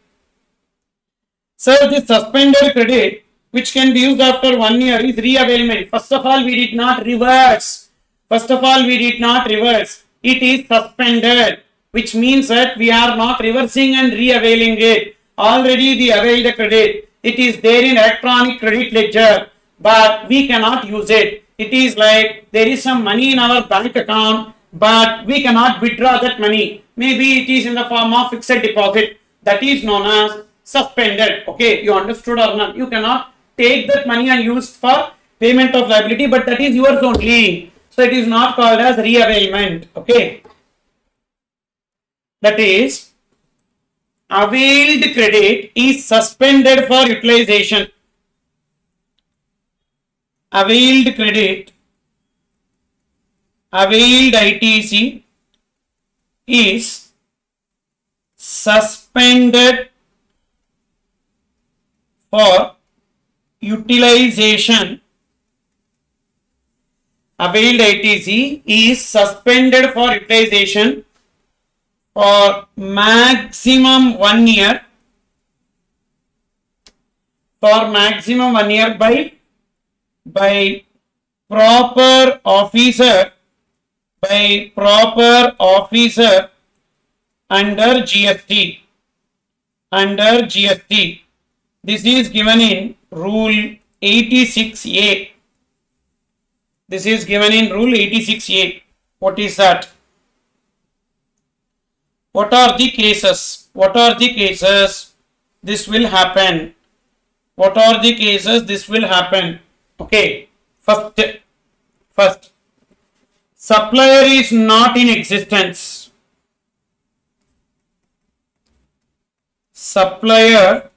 So this suspended credit, which can be used after one year, is reavailment. First of all, we did not reverse First of all, we did not reverse. It is suspended, which means that we are not reversing and re-availing it. Already the availed credit, it is there in electronic credit ledger, but we cannot use it. It is like there is some money in our bank account, but we cannot withdraw that money. Maybe it is in the form of fixed deposit. That is known as suspended. Okay, you understood or not? You cannot take that money and use for payment of liability, but that is yours only. So it is not called as reavailment. Okay. That is, availed credit is suspended for utilization. Availed credit, availed ITC is suspended for utilization. Availed ITC is suspended for utilization for maximum one year for maximum one year by by proper officer by proper officer under GST under GST this is given in rule 86a this is given in rule 86A. What is that? What are the cases? What are the cases? This will happen. What are the cases? This will happen. Okay. First, first, supplier is not in existence. Supplier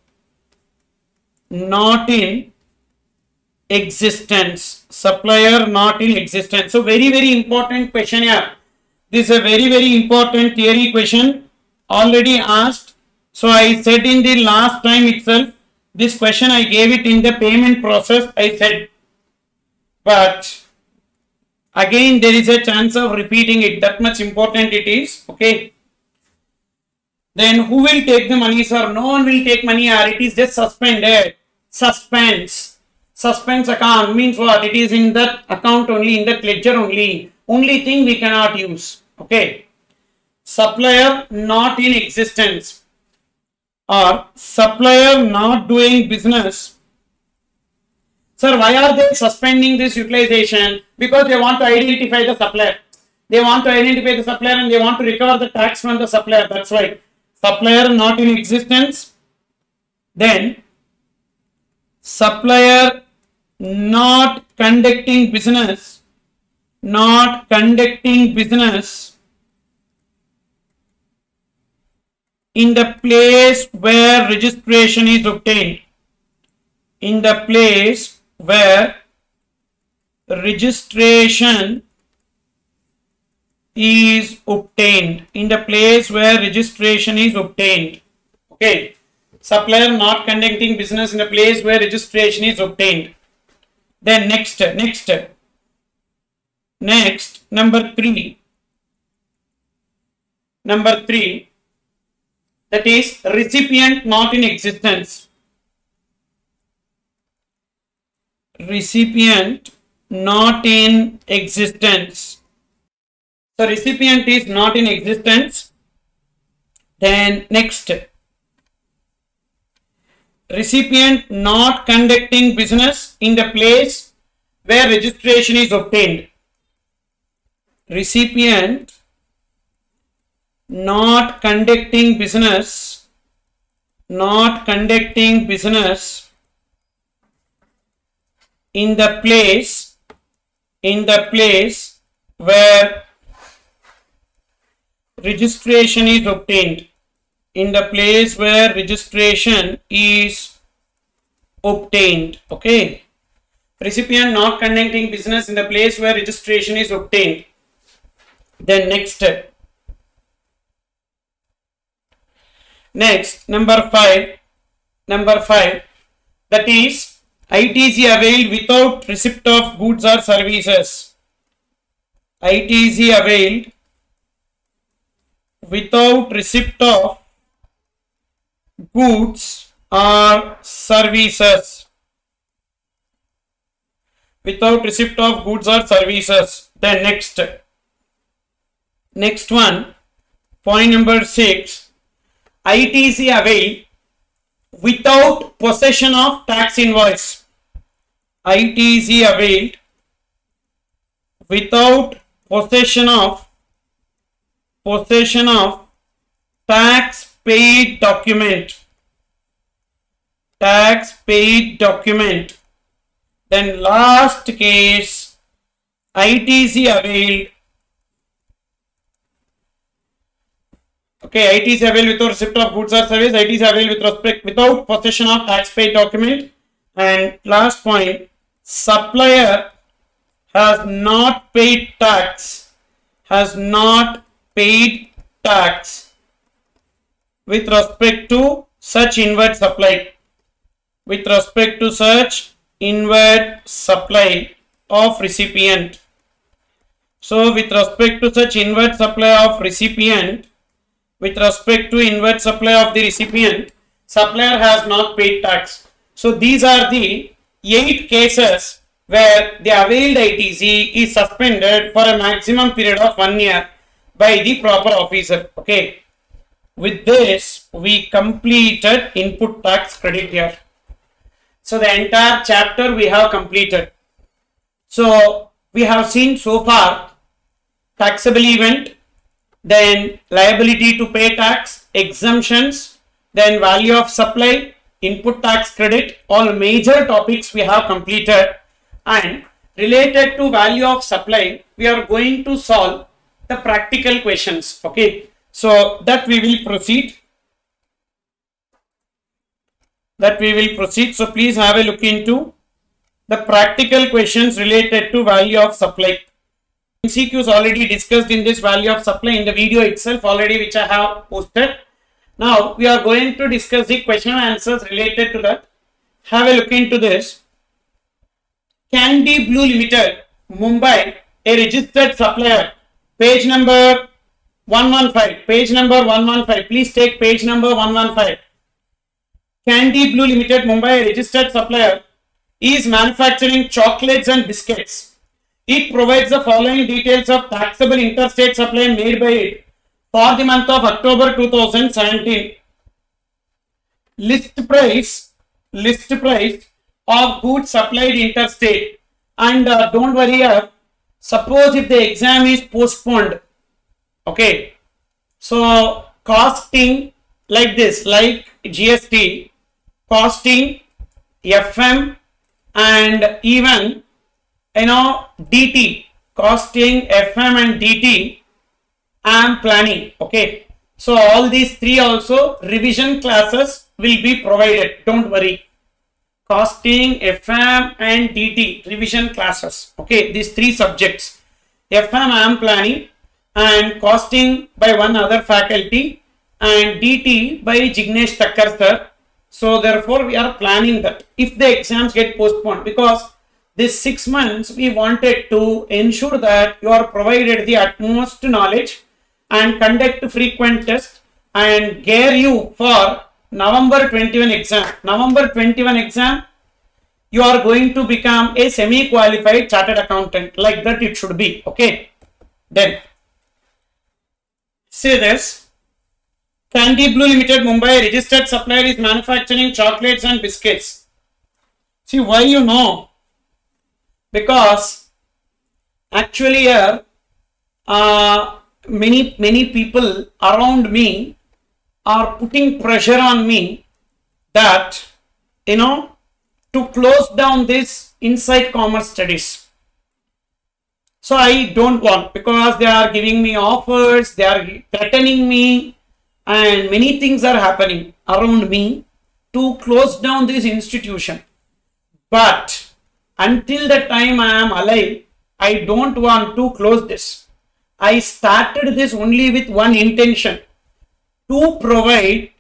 not in existence supplier not in existence so very very important question here this is a very very important theory question already asked so i said in the last time itself this question i gave it in the payment process i said but again there is a chance of repeating it that much important it is okay then who will take the money sir no one will take money or it is just suspended suspense suspense account means what? It is in that account only, in that ledger only. Only thing we cannot use. Okay. Supplier not in existence or supplier not doing business. Sir, why are they suspending this utilization? Because they want to identify the supplier. They want to identify the supplier and they want to recover the tax from the supplier. That's why supplier not in existence. Then supplier not conducting business, not conducting business in the place where registration is obtained. In the place where registration is obtained. In the place where registration is obtained. Okay. Supplier not conducting business in a place where registration is obtained. Then next, next, next, number three. Number three, that is recipient not in existence. Recipient not in existence. So recipient is not in existence. Then next, recipient not conducting business in the place where registration is obtained. Recipient not conducting business, not conducting business in the place, in the place where registration is obtained. In the place where registration is obtained. Okay? Recipient not conducting business in the place where registration is obtained. Then next step. Next number 5 number 5 that is ITC availed without receipt of goods or services. ITC availed without receipt of goods or services. Without receipt of goods or services. Then next next one point number 6 ITC avail without possession of tax invoice ITC availed without possession of possession of tax paid document. Tax paid document. Then last case ITC availed. Okay ITC availed without receipt of goods or service. ITC availed with respect without possession of tax paid document. And last point supplier has not paid tax has not paid tax with respect to such inward supply. With respect to such inward supply of recipient. So with respect to such inward supply of recipient with respect to inward supply of the recipient supplier has not paid tax. So these are the eight cases where the availed ITC is suspended for a maximum period of one year by the proper officer. Okay. With this, we completed input tax credit here. So the entire chapter we have completed. So we have seen so far taxable event, then liability to pay tax, exemptions, then value of supply, input tax credit, all major topics we have completed and related to value of supply, we are going to solve the practical questions. Okay, so that we will proceed. That we will proceed. So please have a look into the practical questions related to value of supply. MCQs already discussed in this value of supply in the video itself already which I have posted. Now we are going to discuss the question answers related to that. Have a look into this. Candy Blue Limited, Mumbai, a registered supplier. Page number 115. Page number 115. Please take page number 115. Candy Blue Limited, Mumbai, a registered supplier, is manufacturing chocolates and biscuits. It provides the following details of taxable interstate supply made by it for the month of October 2017. List price, list price of goods supplied interstate. And uh, don't worry, uh, suppose if the exam is postponed, okay, so costing like this, like GST, costing, FM, and even you know DT, costing, FM, and DT am planning. Okay. So all these three also revision classes will be provided. Don't worry. Costing, FM and DT revision classes. Okay, these three subjects. FM I am planning and costing by one other faculty and DT by Jignesh Thakkar sir. So therefore we are planning that if the exams get postponed because this six months we wanted to ensure that you are provided the utmost knowledge and conduct frequent tests and gear you for November 21 exam. November 21 exam you are going to become a semi-qualified chartered accountant. Like that it should be. Okay? Then say this. Candy Blue Limited Mumbai registered supplier is manufacturing chocolates and biscuits. See why you know? Because actually here uh, many many people around me are putting pressure on me that you know to close down this Incite Commerce studies so i don't want because they are giving me offers they are threatening me and many things are happening around me to close down this institution but until the time I am alive, I don't want to close this. I started this only with one intention to provide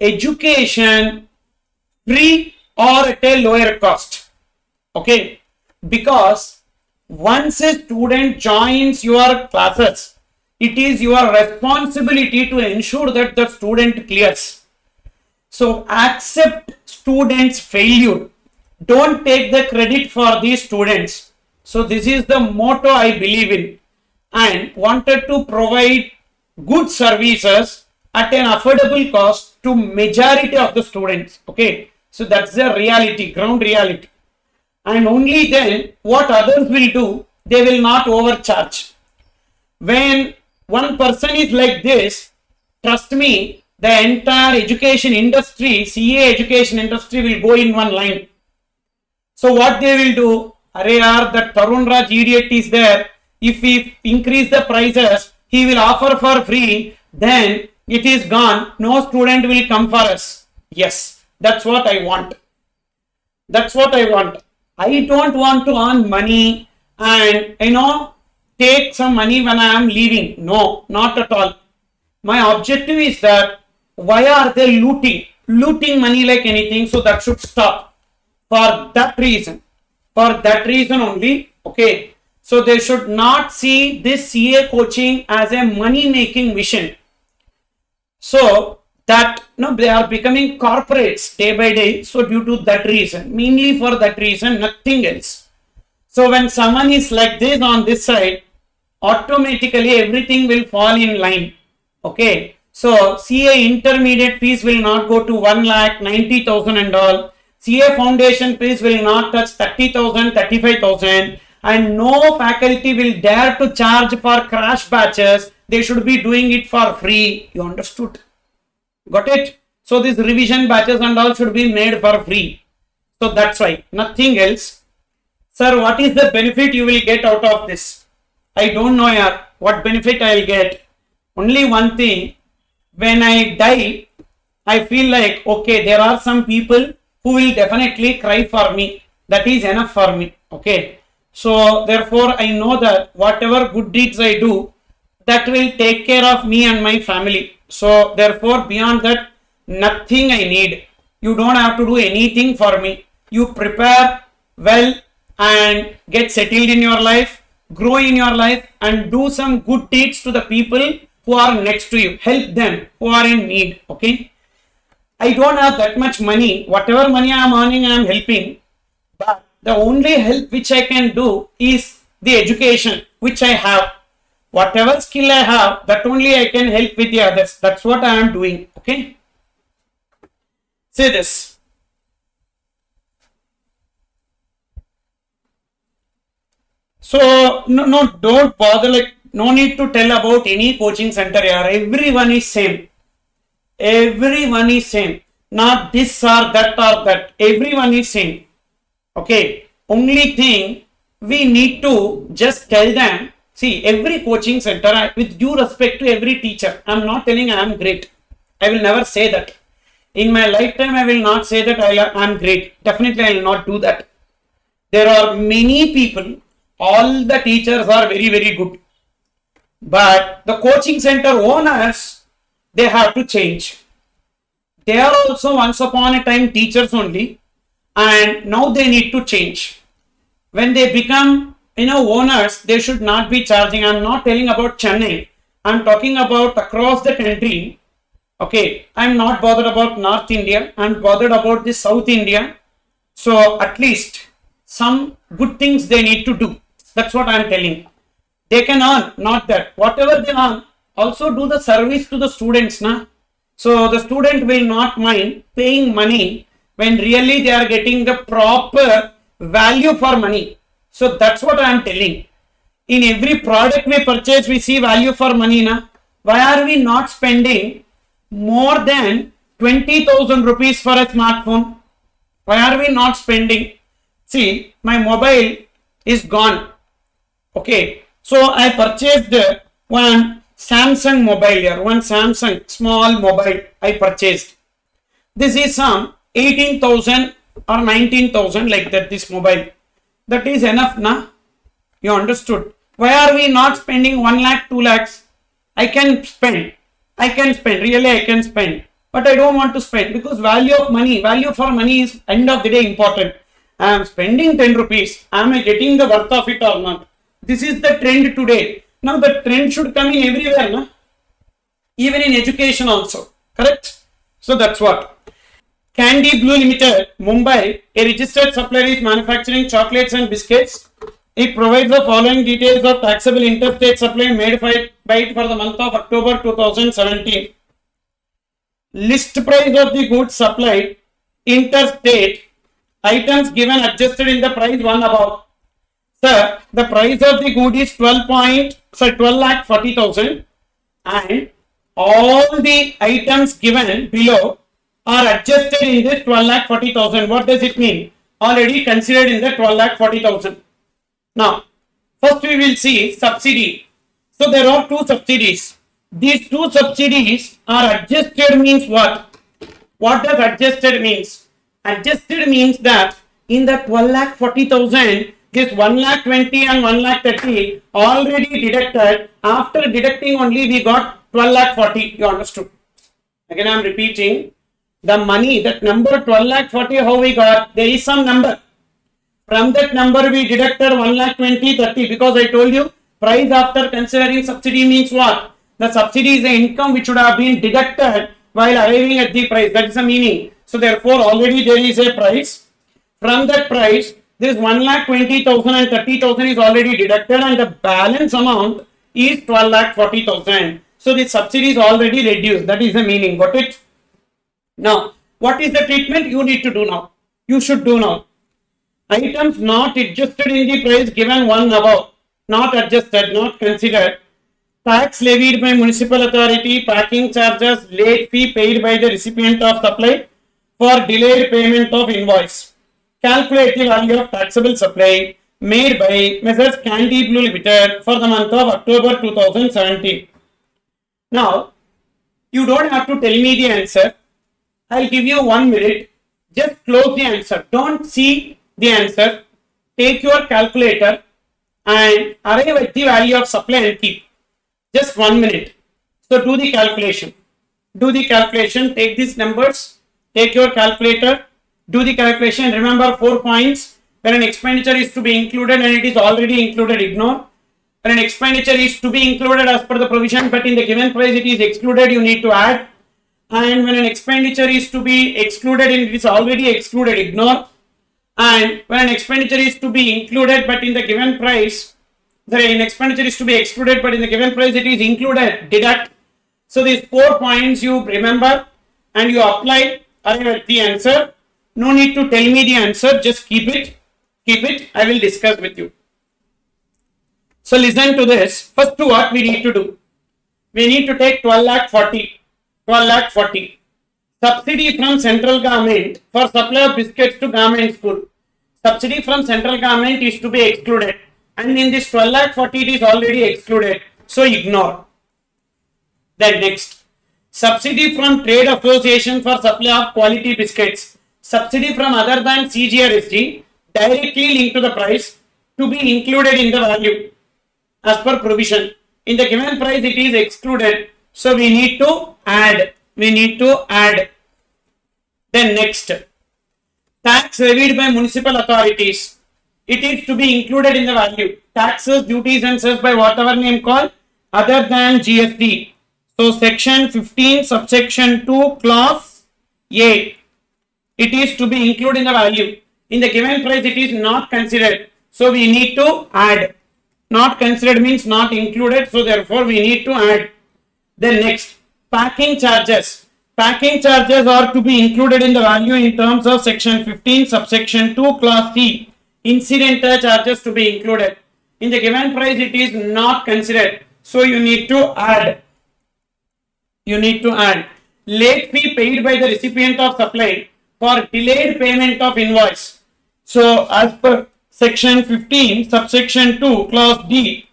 education free or at a lower cost. Okay, because once a student joins your classes, it is your responsibility to ensure that the student clears. So accept students' failure don't take the credit for these students. So this is the motto I believe in and wanted to provide good services at an affordable cost to majority of the students. Okay. So that's the reality, ground reality. And only then what others will do, they will not overcharge. When one person is like this, trust me, the entire education industry, CA education industry will go in one line so what they will do, yaar, that Tharun Raj idiot is there. If we increase the prices, he will offer for free. Then it is gone. No student will come for us. Yes, that's what I want. That's what I want. I don't want to earn money and you know take some money when I am leaving. No, not at all. My objective is that why are they looting? Looting money like anything, so that should stop for that reason for that reason only okay so they should not see this ca coaching as a money making mission. So that no they are becoming corporates day by day so due to that reason mainly for that reason nothing else. So when someone is like this on this side automatically everything will fall in line okay? So ca intermediate fees will not go to 1 lakh 90000 and all. CA foundation fees will not touch 30,000, 35,000 and no faculty will dare to charge for crash batches. They should be doing it for free. You understood? Got it? So these revision batches and all should be made for free. So that's why nothing else. Sir, what is the benefit you will get out of this? I don't know yet what benefit I will get. Only one thing, when I die, I feel like, okay, there are some people who will definitely cry for me. That is enough for me. Okay. So therefore, I know that whatever good deeds I do, that will take care of me and my family. So therefore, beyond that, nothing I need. You don't have to do anything for me. You prepare well and get settled in your life, grow in your life and do some good deeds to the people who are next to you. Help them who are in need. Okay. I don't have that much money. Whatever money I am earning, I am helping. But the only help which I can do is the education which I have. Whatever skill I have, that only I can help with the others. That's what I am doing. Okay. Say this. So, no, no, don't bother. Like, no need to tell about any coaching center here. Everyone is same everyone is same not this or that or that everyone is same okay only thing we need to just tell them See, every coaching center, I, with due respect to every teacher, I'm not telling I am great. I will never say that. In my lifetime, I will not say that I am great. Definitely, I will not do that. There are many people, all the teachers are very, very good. But the coaching center owners, they have to change. They are also once upon a time teachers only, and now they need to change. When they become you know owners they should not be charging. I'm not telling about chennai. I'm talking about across the country. Okay i'm not bothered about north india. I'm bothered about the south india. So at least some good things they need to do. That's what i'm telling. They can earn not that. Whatever they earn also do the service to the students na? So the student will not mind paying money when really they are getting the proper value for money so that's what I am telling. In every product we purchase, we see value for money. Na? Why are we not spending more than 20,000 rupees for a smartphone? Why are we not spending? See, my mobile is gone. Okay, so I purchased one Samsung mobile here, one Samsung small mobile I purchased. This is some 18,000 or 19,000 like that, this mobile. That is enough, na? You understood. Why are we not spending 1 lakh, 2 lakhs? I can spend. I can spend. Really, I can spend. But I don't want to spend because value of money, value for money is end of the day important. I am spending 10 rupees. Am I getting the worth of it or not? This is the trend today. Now the trend should come in everywhere, na? even in education also. Correct? So that's what. Candy Blue Limited, Mumbai, a registered supplier is manufacturing chocolates and biscuits. It provides the following details of taxable interstate supply made by it for the month of October 2017. List price of the goods supplied, interstate, items given adjusted in the price one above. Sir, the price of the good is 12 point, sorry, 12 lakh 40,000 and all the items given below are adjusted in this 12 lakh 40,000. What does it mean? Already considered in the 12 lakh 40,000. Now, first we will see subsidy. So there are two subsidies. These two subsidies are adjusted means what? What does adjusted means? Adjusted means that in the 12 lakh 40,000, this 1 lakh 20 and 1 lakh 30 already deducted. After deducting only we got 12 lakh 40. You understood? Again I am repeating the money, that number 12 lakh 40, how we got? There is some number. From that number, we deducted 1 lakh 20, 30 because I told you price after considering subsidy means what? The subsidy is the income which would have been deducted while arriving at the price. That is the meaning. So therefore, already there is a price. From that price, this 1 lakh 20,000 and 30,000 is already deducted and the balance amount is 12 lakh 40,000. So the subsidy is already reduced. That is the meaning. Got it? Now, what is the treatment you need to do now? You should do now. Items not adjusted in the price given one above, not adjusted, not considered. Tax levied by municipal authority, packing charges, late fee paid by the recipient of supply for delayed payment of invoice. Calculate the value of taxable supply made by Messrs. Candy Blue Limited for the month of October 2017. Now, you don't have to tell me the answer. I'll give you one minute. Just close the answer. Don't see the answer. Take your calculator and arrive at the value of supply and keep. Just one minute. So do the calculation. Do the calculation. Take these numbers. Take your calculator. Do the calculation. Remember four points. When an expenditure is to be included and it is already included, ignore. When an expenditure is to be included as per the provision, but in the given price it is excluded, you need to add and when an expenditure is to be excluded it is already excluded ignore. And when an expenditure is to be included but in the given price the expenditure is to be excluded but in the given price it is included deduct. So these four points you remember and you apply arrive at the answer. No need to tell me the answer just keep it keep it. I will discuss with you. So listen to this. First what we need to do? We need to take 12 lakh 40 12 lakh 40. Subsidy from central government for supply of biscuits to government school. Subsidy from central government is to be excluded. and in this 12 lakh 40 it is already excluded. So ignore. Then next, subsidy from trade association for supply of quality biscuits. Subsidy from other than CGRST directly linked to the price to be included in the value as per provision. In the given price it is excluded. So we need to add. We need to add. Then next, tax levied by municipal authorities. It is to be included in the value. Taxes, duties and cess by whatever name called other than GST. So section 15 subsection 2 clause A. It is to be included in the value. In the given price it is not considered. So we need to add. Not considered means not included. So therefore we need to add. Then next packing charges. Packing charges are to be included in the value in terms of section 15 subsection 2 clause C. Incidental charges to be included. In the given price it is not considered. So you need to add. You need to add. Late fee paid by the recipient of supply for delayed payment of invoice. So as per section 15 subsection 2 clause D,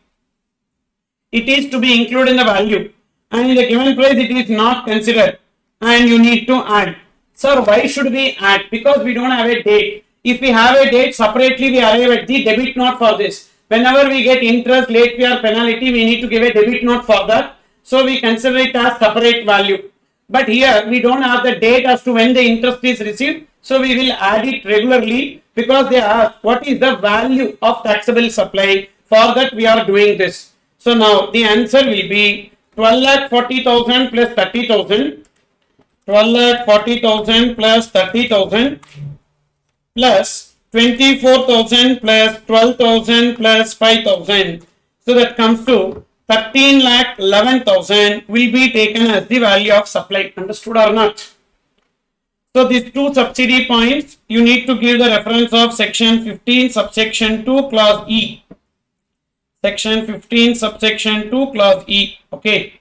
it is to be included in the value and in the given place it is not considered and you need to add. Sir, why should we add? Because we don't have a date. If we have a date, separately we arrive at the debit note for this. Whenever we get interest, late fee or penalty, we need to give a debit note for that. So we consider it as separate value. But here we don't have the date as to when the interest is received. So we will add it regularly because they ask what is the value of taxable supply. For that we are doing this. So now the answer will be 12 lakh 40,000 plus 30,000. 12 lakh 40,000 plus 30,000 plus 24,000 plus 12,000 plus 5,000. So that comes to 13 lakh 11,000 will be taken as the value of supply. Understood or not? So these two subsidy points, you need to give the reference of section 15 subsection 2 clause E. Section 15 subsection 2 clause E. Okay.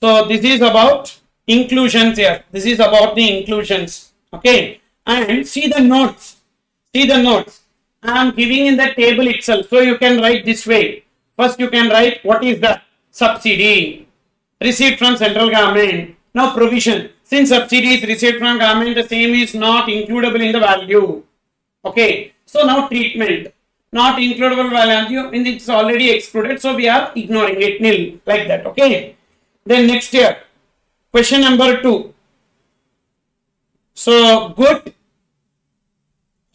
So this is about inclusions here. This is about the inclusions. Okay. And see the notes. See the notes. I am giving in the table itself. So you can write this way. First you can write what is the subsidy. received from central government. Now provision. Since subsidy is received from government, the same is not includable in the value. Okay. So now treatment. Not includable value and it's already excluded. So we are ignoring it nil like that. Okay. Then next year. Question number two. So good.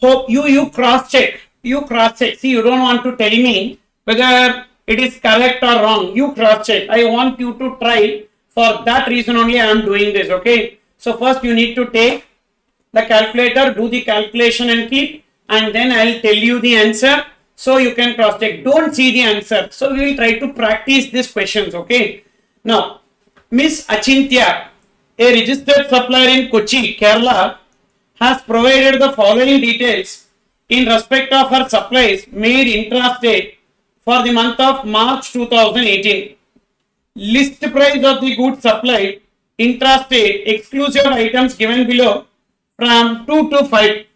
Hope you you cross check. You cross check. See, you don't want to tell me whether it is correct or wrong. You cross check. I want you to try. For that reason only I am doing this. Okay. So first you need to take the calculator, do the calculation and keep, and then I will tell you the answer. So you can cross check. Don't see the answer. So we will try to practice these questions. Okay. Now, Miss Achintya, a registered supplier in Kochi, Kerala, has provided the following details in respect of her supplies made intrastate for the month of March 2018. List price of the goods supplied intrastate exclusive items given below from 2 to 5.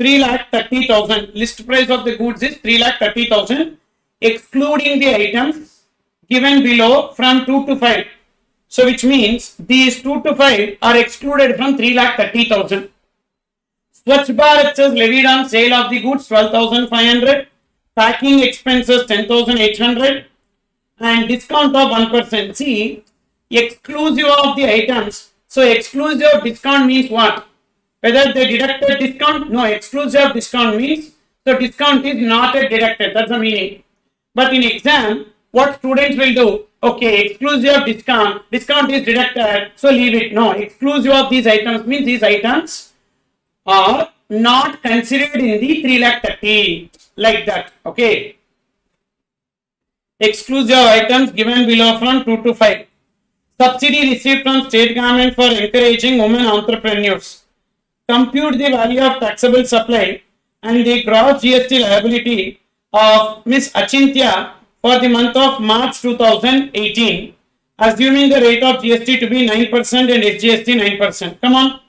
3 lakh 30,000. List price of the goods is 3 lakh 30,000 excluding the items given below from 2 to 5. So which means these 2 to 5 are excluded from 3 lakh 30,000. Swachh Bharat cess levied on sale of the goods 12,500, packing expenses 10,800 and discount of 1%. See, exclusive of the items. So exclusive discount means what? Whether they deducted discount? No, exclusive discount means so discount is not a deducted. That's the meaning. But in exam, what students will do? Okay, exclusive discount. Discount is deducted. So leave it. No, exclusive of these items means these items are not considered in the 3 lakh 30 like that. Okay. Exclusive items given below from 2 to 5. Subsidy received from state government for encouraging women entrepreneurs. Compute the value of taxable supply and the gross GST liability of Miss Achintya for the month of March 2018, assuming the rate of GST to be 9% and SGST 9%. Come on.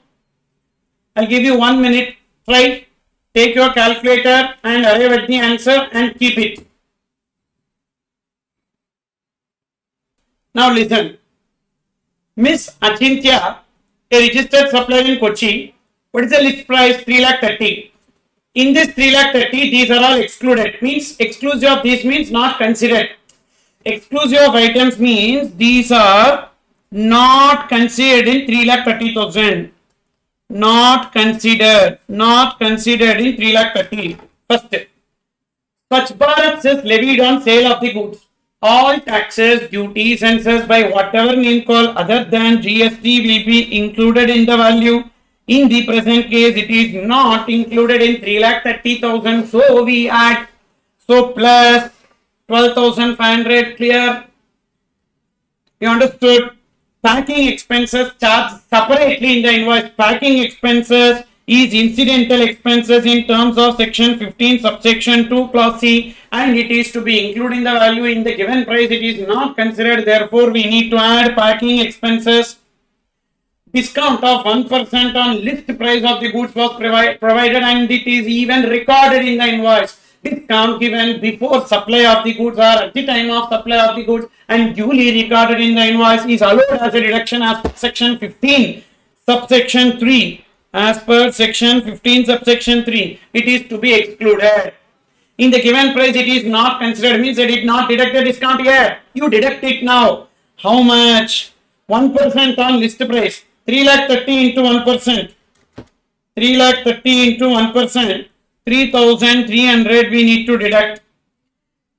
I'll give you one minute. Try. take your calculator and arrive at the answer and keep it. Now listen. Miss Achintya, a registered supplier in Kochi, what is the list price? 3 lakh 30. In this 3 lakh 30, these are all excluded. Means exclusive of these means not considered. Exclusive of items means these are not considered in 3 lakh 30,000. Not considered. Not considered in 3 lakh 30. First, Swachh Bharat cess levied on sale of the goods. All taxes, duties and by whatever name call other than GST will be included in the value. In the present case, it is not included in 3 lakh 30,000. So we add. So plus 12,500 clear. You understood? Packing expenses charged separately in the invoice. Packing expenses is incidental expenses in terms of section 15 subsection 2 clause C and it is to be included in the value in the given price. It is not considered. Therefore, we need to add packing expenses. Discount of 1% on list price of the goods was provi provided and it is even recorded in the invoice. Discount given before supply of the goods or at the time of supply of the goods and duly recorded in the invoice is allowed as a deduction as section 15 subsection 3 as per section 15 subsection 3 it is to be excluded. In the given price it is not considered means they did not deduct the discount yet you deduct it now. How much? 1% on list price 3 lakh 30 into 1% 3 lakh 30 into 1% 3300 we need to deduct.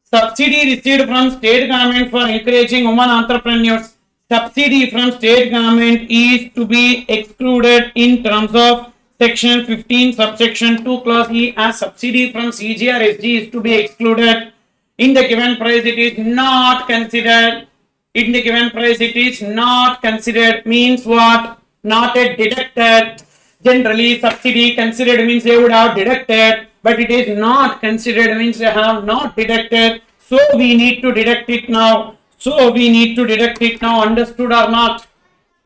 Subsidy received from state government for encouraging women entrepreneurs. Subsidy from state government is to be excluded in terms of section 15 subsection 2 clause E as subsidy from cgrsg is to be excluded. In the given price it is not considered. In the given price it is not considered means what? Not a deducted Generally, subsidy considered means they would have deducted, but it is not considered means they have not deducted. So we need to deduct it now. So we need to deduct it now. Understood or not?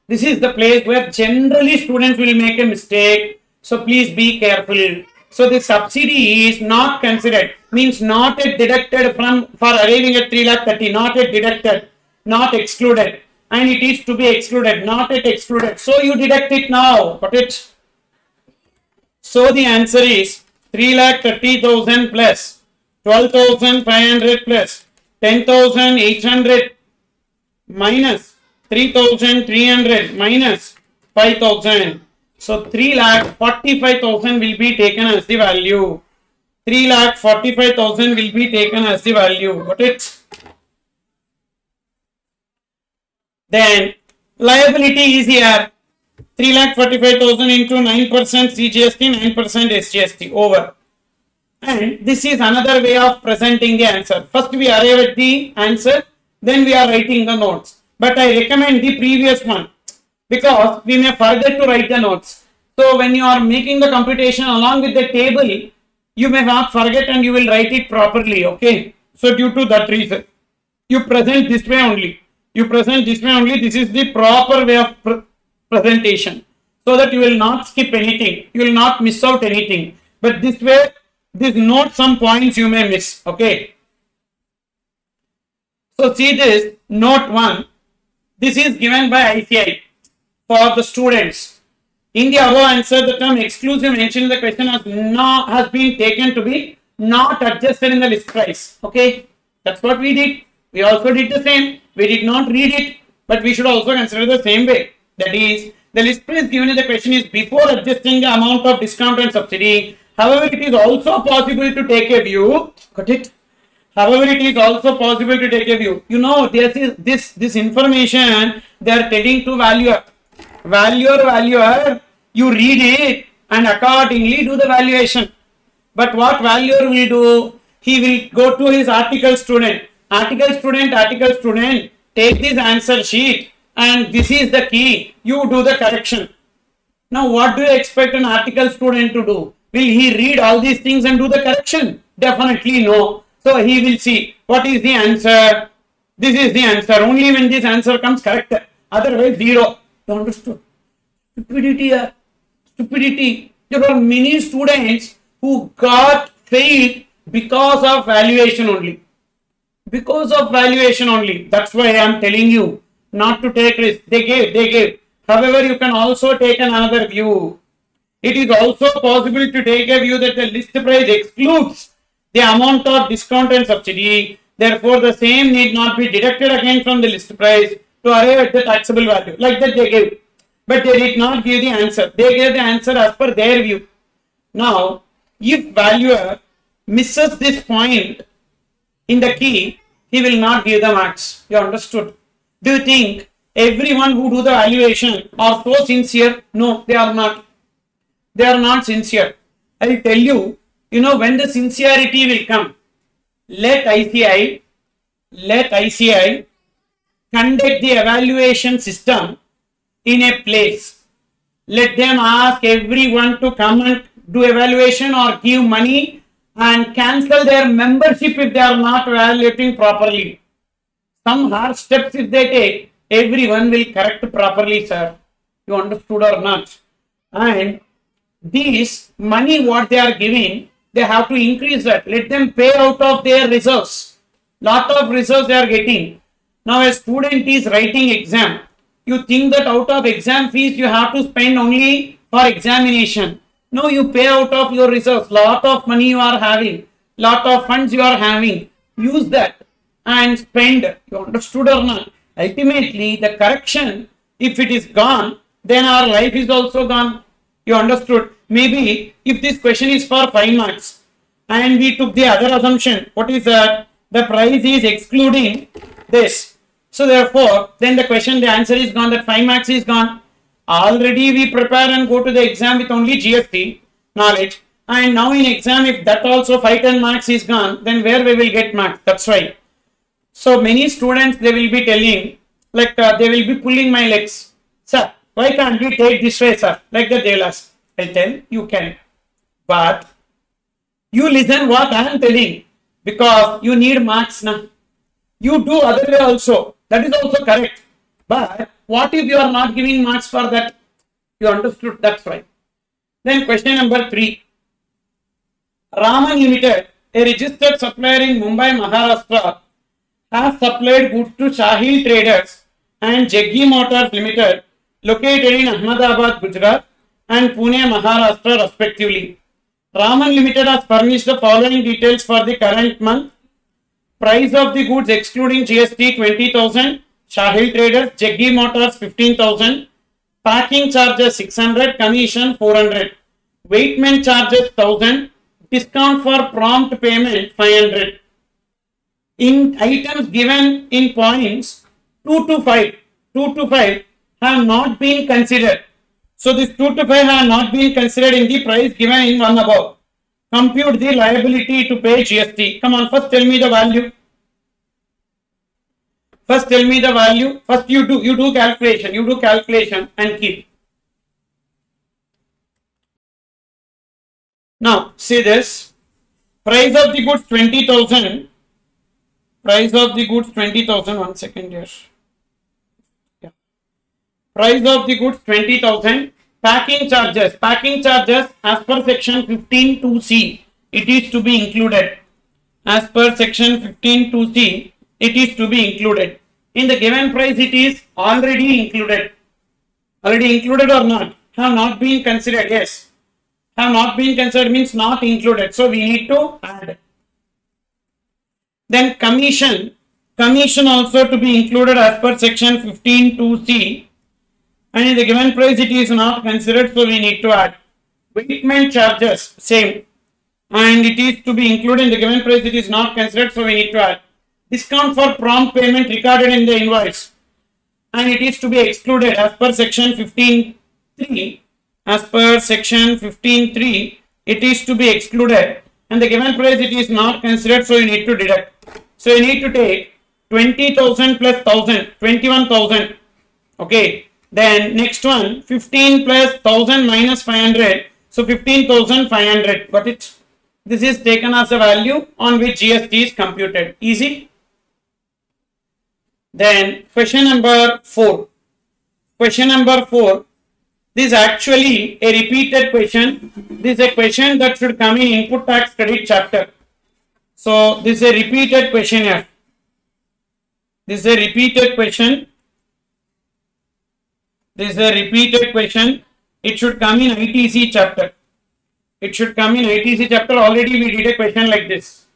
This is the place where generally students will make a mistake. So please be careful. So the subsidy is not considered means not a deducted from for arriving at 3 lakh 30 not a deducted not excluded and it is to be excluded not yet excluded so you deduct it now got it so the answer is 3 lakh 30,000 plus 12,500 plus 10,800 minus 3,300 minus 5,000. So 3 lakh 45,000 will be taken as the value. 3 lakh 45,000 will be taken as the value. Got it? Then liability is here. 3 lakh 45,000 into 9% CGST, 9% SGST over. And this is another way of presenting the answer. First we arrive at the answer, then we are writing the notes. But I recommend the previous one because we may forget to write the notes. So when you are making the computation along with the table, you may not forget and you will write it properly. Okay. So due to that reason, you present this way only. You present this way only. This is the proper way of pre presentation so that you will not skip anything. You will not miss out anything. But this way, this note some points you may miss. Okay. So see this note 1. This is given by ICAI for the students. In the above answer, the term exclusive mentioned in the question has not has been taken to be not adjusted in the list price. Okay, that's what we did. We also did the same. We did not read it, but we should also consider the same way. That is, the list price given in the question is before adjusting the amount of discount and subsidy. However, it is also possible to take a view. Got it? However, it is also possible to take a view. You know, this is this this information they are telling to valuer. Valuer, valuer, you read it and accordingly do the valuation. But what valuer will do? He will go to his article student. Article student, article student, take this answer sheet and this is the key. You do the correction. Now, what do you expect an article student to do? Will he read all these things and do the correction? Definitely no. So, he will see what is the answer. This is the answer. Only when this answer comes correct. Otherwise, zero. You understood? Stupidity. Uh, stupidity. There are many students who got failed because of valuation only. Because of valuation only. That's why I am telling you not to take risk. They gave, they gave. However, you can also take another view. It is also possible to take a view that the list price excludes the amount of discount and subsidy. Therefore, the same need not be deducted again from the list price to arrive at the taxable value. Like that they gave. But they did not give the answer. They gave the answer as per their view. Now, if valuer misses this point in the key, he will not give the marks. You understood? Do you think everyone who do the valuation are so sincere? No, they are not. They are not sincere. I will tell you, you know, when the sincerity will come, let ICAI, let ICAI conduct the evaluation system in a place. Let them ask everyone to come and do evaluation or give money and cancel their membership if they are not evaluating properly. Some hard steps if they take, everyone will correct properly, sir. You understood or not? And this money what they are giving, they have to increase that. Let them pay out of their reserves. Lot of reserves they are getting. Now a student is writing exam. You think that out of exam fees you have to spend only for examination. No, you pay out of your reserves. Lot of money you are having. Lot of funds you are having. Use that and spend. You understood or not? Ultimately, the correction, if it is gone, then our life is also gone. You understood? Maybe if this question is for 5 marks and we took the other assumption, what is that? The price is excluding this. So therefore, then the question, the answer is gone, that 5 marks is gone. Already we prepare and go to the exam with only GST knowledge. And now in exam, if that also 5 10 marks is gone, then where we will get marks? That's why. So many students, they will be telling, like uh, they will be pulling my legs. Sir, why can't we take this way, sir? Like that they will ask. I'll tell you can. But you listen what I am telling because you need marks now. You do other way also. That is also correct. But what if you are not giving marks for that? You understood that's right. Then question number three. Raman Limited, a registered supplier in Mumbai, Maharashtra, has supplied goods to Shahil Traders and Jaggi Motors Limited, located in Ahmedabad, Gujarat and Pune, Maharashtra, respectively. Raman Limited has furnished the following details for the current month. Price of the goods excluding GST 20,000, Shahil Traders, Jaggi Motors 15,000, packing charges 600, commission 400, weightment charges 1000, discount for prompt payment 500. In items given in points 2 to 5, 2 to 5 have not been considered. So this 2 to 5 have not been considered in the price given in one above. Compute the liability to pay GST. Come on, first tell me the value. First tell me the value. First you do, you do calculation. You do calculation and keep. Now, see this. Price of the goods 20,000. Price of the goods 20,000. One second here. Yeah. Price of the goods 20,000. Packing charges. Packing charges as per section 15 2C. It is to be included. As per section 15 2C, it is to be included. In the given price, it is already included. Already included or not? Have not been considered. Yes. Have not been considered means not included. So we need to add. Then commission. Commission also to be included as per section 15 2C. And in the given price, it is not considered. So we need to add. Weightment charges. Same. And it is to be included in the given price. It is not considered. So we need to add discount for prompt payment recorded in the invoice. And it is to be excluded as per section 15.3 as per section 15.3 it is to be excluded. And the given price it is not considered so you need to deduct. So you need to take 20,000 plus 1000 21,000 okay then next one 15 plus 1000 minus 500 so 15,500 got it? This is taken as a value on which GST is computed. Easy then question number 4. Question number 4. This is actually a repeated question. This is a question that should come in input tax credit chapter. So this is a repeated question here. This is a repeated question. This is a repeated question. It should come in ITC chapter. It should come in ITC chapter. Already we did a question like this.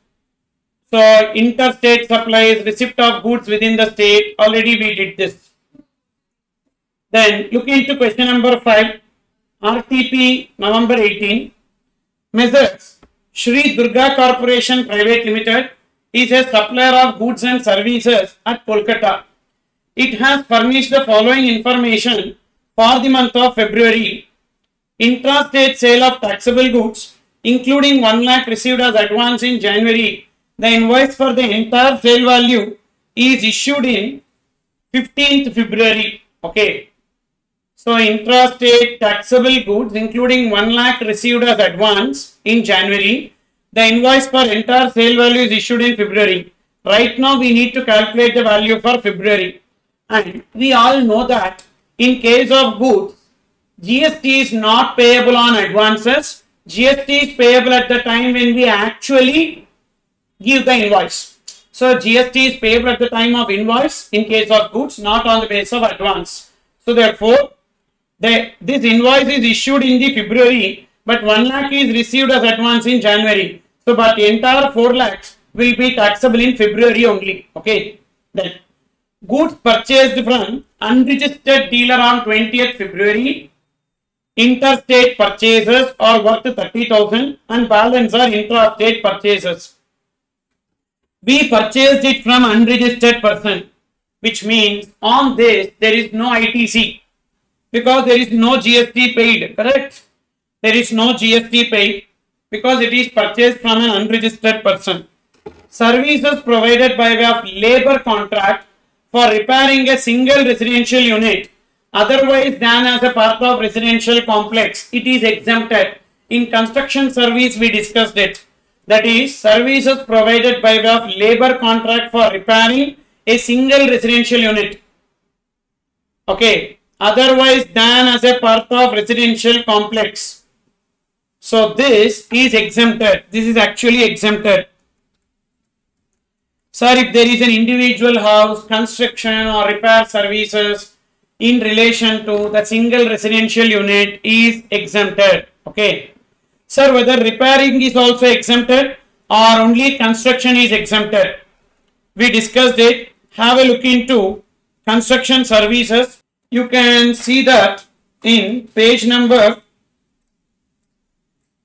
So interstate supplies, receipt of goods within the state. Already we did this. Then look into question number 5. RTP November 18. Messrs. Shri Durga Corporation Private Limited is a supplier of goods and services at Kolkata. It has furnished the following information for the month of February. Intrastate sale of taxable goods, including 1 lakh received as advance in January. The invoice for the entire sale value is issued in 15th February. Okay. So intrastate taxable goods including 1 lakh received as advance in January. The invoice for entire sale value is issued in February. Right now we need to calculate the value for February. And we all know that in case of goods, GST is not payable on advances. GST is payable at the time when we actually give the invoice. So GST is payable at the time of invoice in case of goods, not on the basis of advance. So therefore, the, this invoice is issued in the February, but 1 lakh is received as advance in January. So, but the entire 4 lakhs will be taxable in February only. Okay. Then, goods purchased from unregistered dealer on 20th February, interstate purchases are worth 30,000 and balance are intrastate purchases. We purchased it from unregistered person, which means on this there is no ITC because there is no GST paid, correct? There is no GST paid because it is purchased from an unregistered person. Services provided by way of labor contract for repairing a single residential unit otherwise than as a part of residential complex. It is exempted. In construction service, we discussed it. That is, services provided by way of labor contract for repairing a single residential unit. Okay, otherwise than as a part of residential complex. So this is exempted. This is actually exempted. Sir, if there is an individual house, construction or repair services in relation to the single residential unit is exempted. Okay. Sir, whether repairing is also exempted or only construction is exempted. We discussed it. Have a look into construction services. You can see that in page number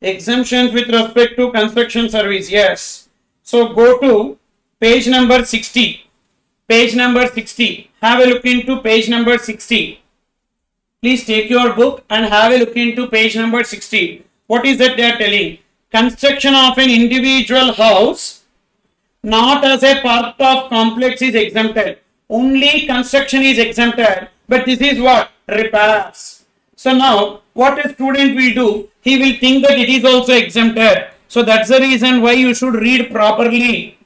exemptions with respect to construction service yes. So go to page number 60 page number 60 have a look into page number 60 please take your book and have a look into page number 60 what is that they are telling construction of an individual house not as a part of complex is exempted only construction is exempted but this is what? Repairs. So now, what a student will do, he will think that it is also exempted. So that's the reason why you should read properly.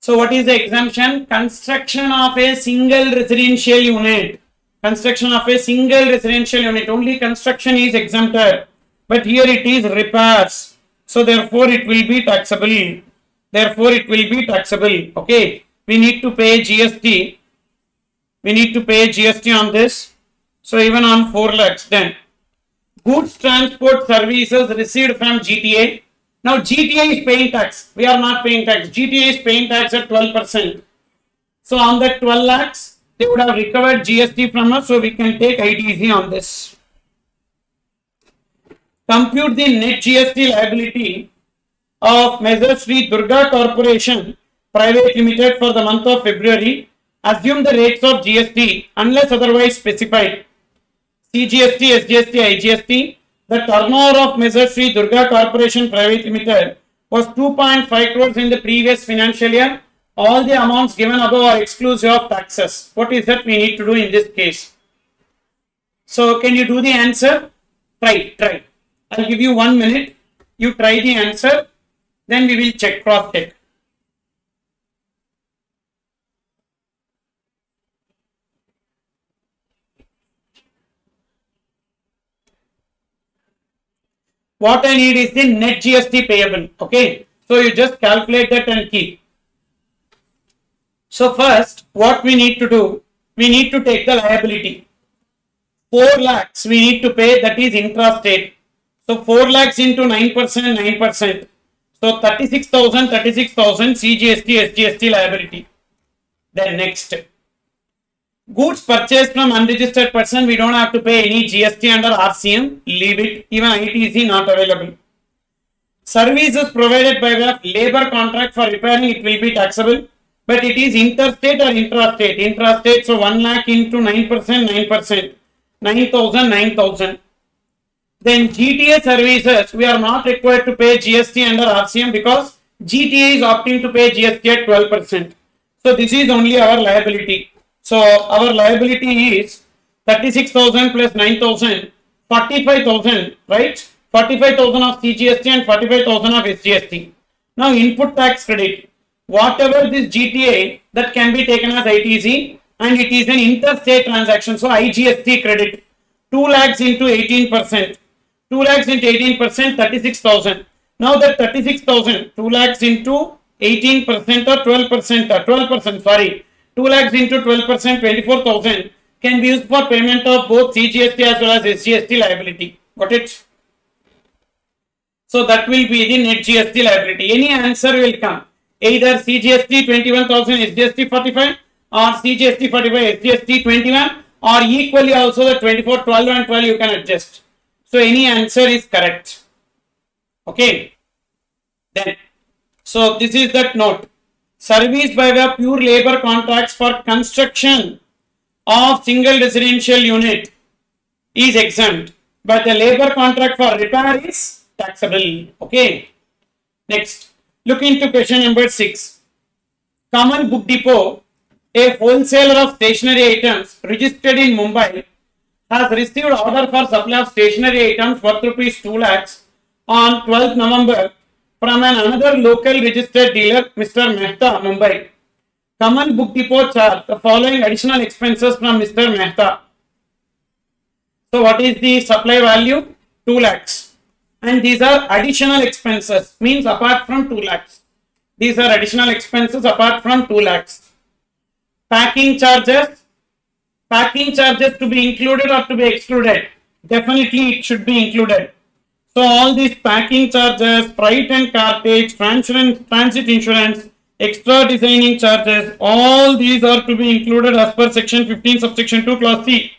So what is the exemption? Construction of a single residential unit. Construction of a single residential unit. Only construction is exempted. But here it is repairs. So therefore it will be taxable. Therefore it will be taxable. Okay. We need to pay GST we need to pay GST on this. So even on 4 lakhs then. Goods transport services received from GTA. Now GTA is paying tax. We are not paying tax. GTA is paying tax at 12%. So on that 12 lakhs, they would have recovered GST from us. So we can take ITC on this. Compute the net GST liability of Messrs. Sri Durga Corporation Private Limited for the month of February assume the rates of GST unless otherwise specified. CGST, SGST, IGST. The turnover of Messrs. Sri Durga Corporation Private Limited was 2.5 crores in the previous financial year. All the amounts given above are exclusive of taxes. What is that we need to do in this case? So, can you do the answer? Try, try. I'll give you one minute. You try the answer. Then we will check, cross check. what I need is the net GST payable. Okay. So you just calculate that and keep. So first, what we need to do, we need to take the liability. 4 lakhs we need to pay that is intrastate. So 4 lakhs into 9%, 9%. So 36,000, 36,000 CGST, SGST liability. Then next, goods purchased from unregistered person, we don't have to pay any GST under RCM, leave it, even ITC not available. Services provided by the labor contract for repairing, it will be taxable, but it is interstate or intrastate, intrastate, so 1 lakh into 9%, 9%, 9,000, 9,000. Then GTA services, we are not required to pay GST under RCM because GTA is opting to pay GST at 12%. So this is only our liability. So our liability is 36,000 plus 9,000, 45,000, right? 45,000 of CGST and 45,000 of SGST. Now input tax credit, whatever this GTA that can be taken as ITC and it is an interstate transaction. So IGST credit, 2 lakhs into 18%. 2 lakhs into 18%, 36,000. Now that 36,000, 2 lakhs into 18% or 12%, or 12%, sorry, 2 lakhs into 12%, 24,000 can be used for payment of both CGST as well as SGST liability. Got it? So that will be the net GST liability. Any answer will come. Either CGST 21,000, SGST 45 or CGST 45, SGST 21 or equally also the 24, 12 and 12 you can adjust. So any answer is correct. Okay. Then, so this is that note. Service by the pure labor contracts for construction of single residential unit is exempt, but the labor contract for repair is taxable. Okay. Next, look into question number six. Kamal Book Depot, a wholesaler of stationery items registered in Mumbai, has received order for supply of stationery items worth rupees 2 lakhs on 12th November from an another local registered dealer, Mr. Mehta, Mumbai. Kamal Book Depot charged the following additional expenses from Mr. Mehta. So what is the supply value? 2 lakhs. And these are additional expenses, means apart from 2 lakhs. These are additional expenses apart from 2 lakhs. Packing charges, packing charges to be included or to be excluded? Definitely it should be included. So all these packing charges, freight and cartage, transit insurance, extra designing charges, all these are to be included as per section 15 subsection 2 clause C.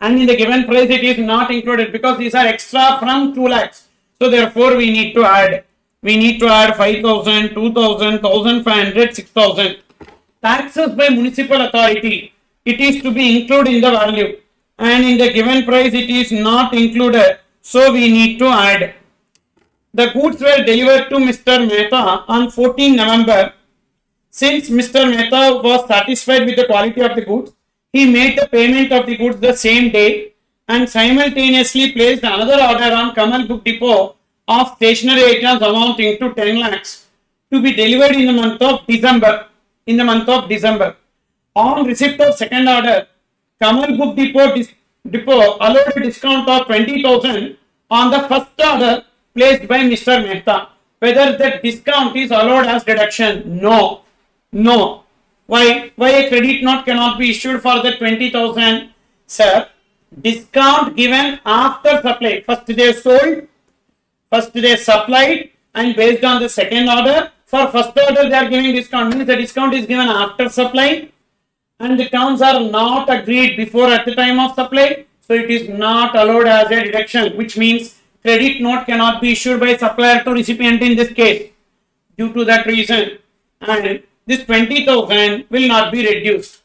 And in the given price it is not included because these are extra from 2 lakhs. So therefore we need to add, we need to add 5000, 2000, 1500, 6000. Taxes by municipal authority it is to be included in the value and in the given price it is not included so we need to add the goods were delivered to Mr. Mehta on 14 November since Mr. Mehta was satisfied with the quality of the goods he made the payment of the goods the same day and simultaneously placed another order on Kamal Book Depot of stationery items amounting to 10 lakhs to be delivered in the month of December in the month of December on receipt of second order, Kamal Book Depot, Depot allowed a discount of 20,000 on the first order placed by Mr. Mehta. Whether that discount is allowed as deduction? No. No. Why? Why a credit note cannot be issued for the 20,000? Sir, discount given after supply. First they sold, first they supplied and based on the second order, for first order they are giving discount. Means the discount is given after supply and the terms are not agreed before at the time of supply. So it is not allowed as a deduction, which means credit note cannot be issued by supplier to recipient in this case. Due to that reason, and this 20,000 will not be reduced.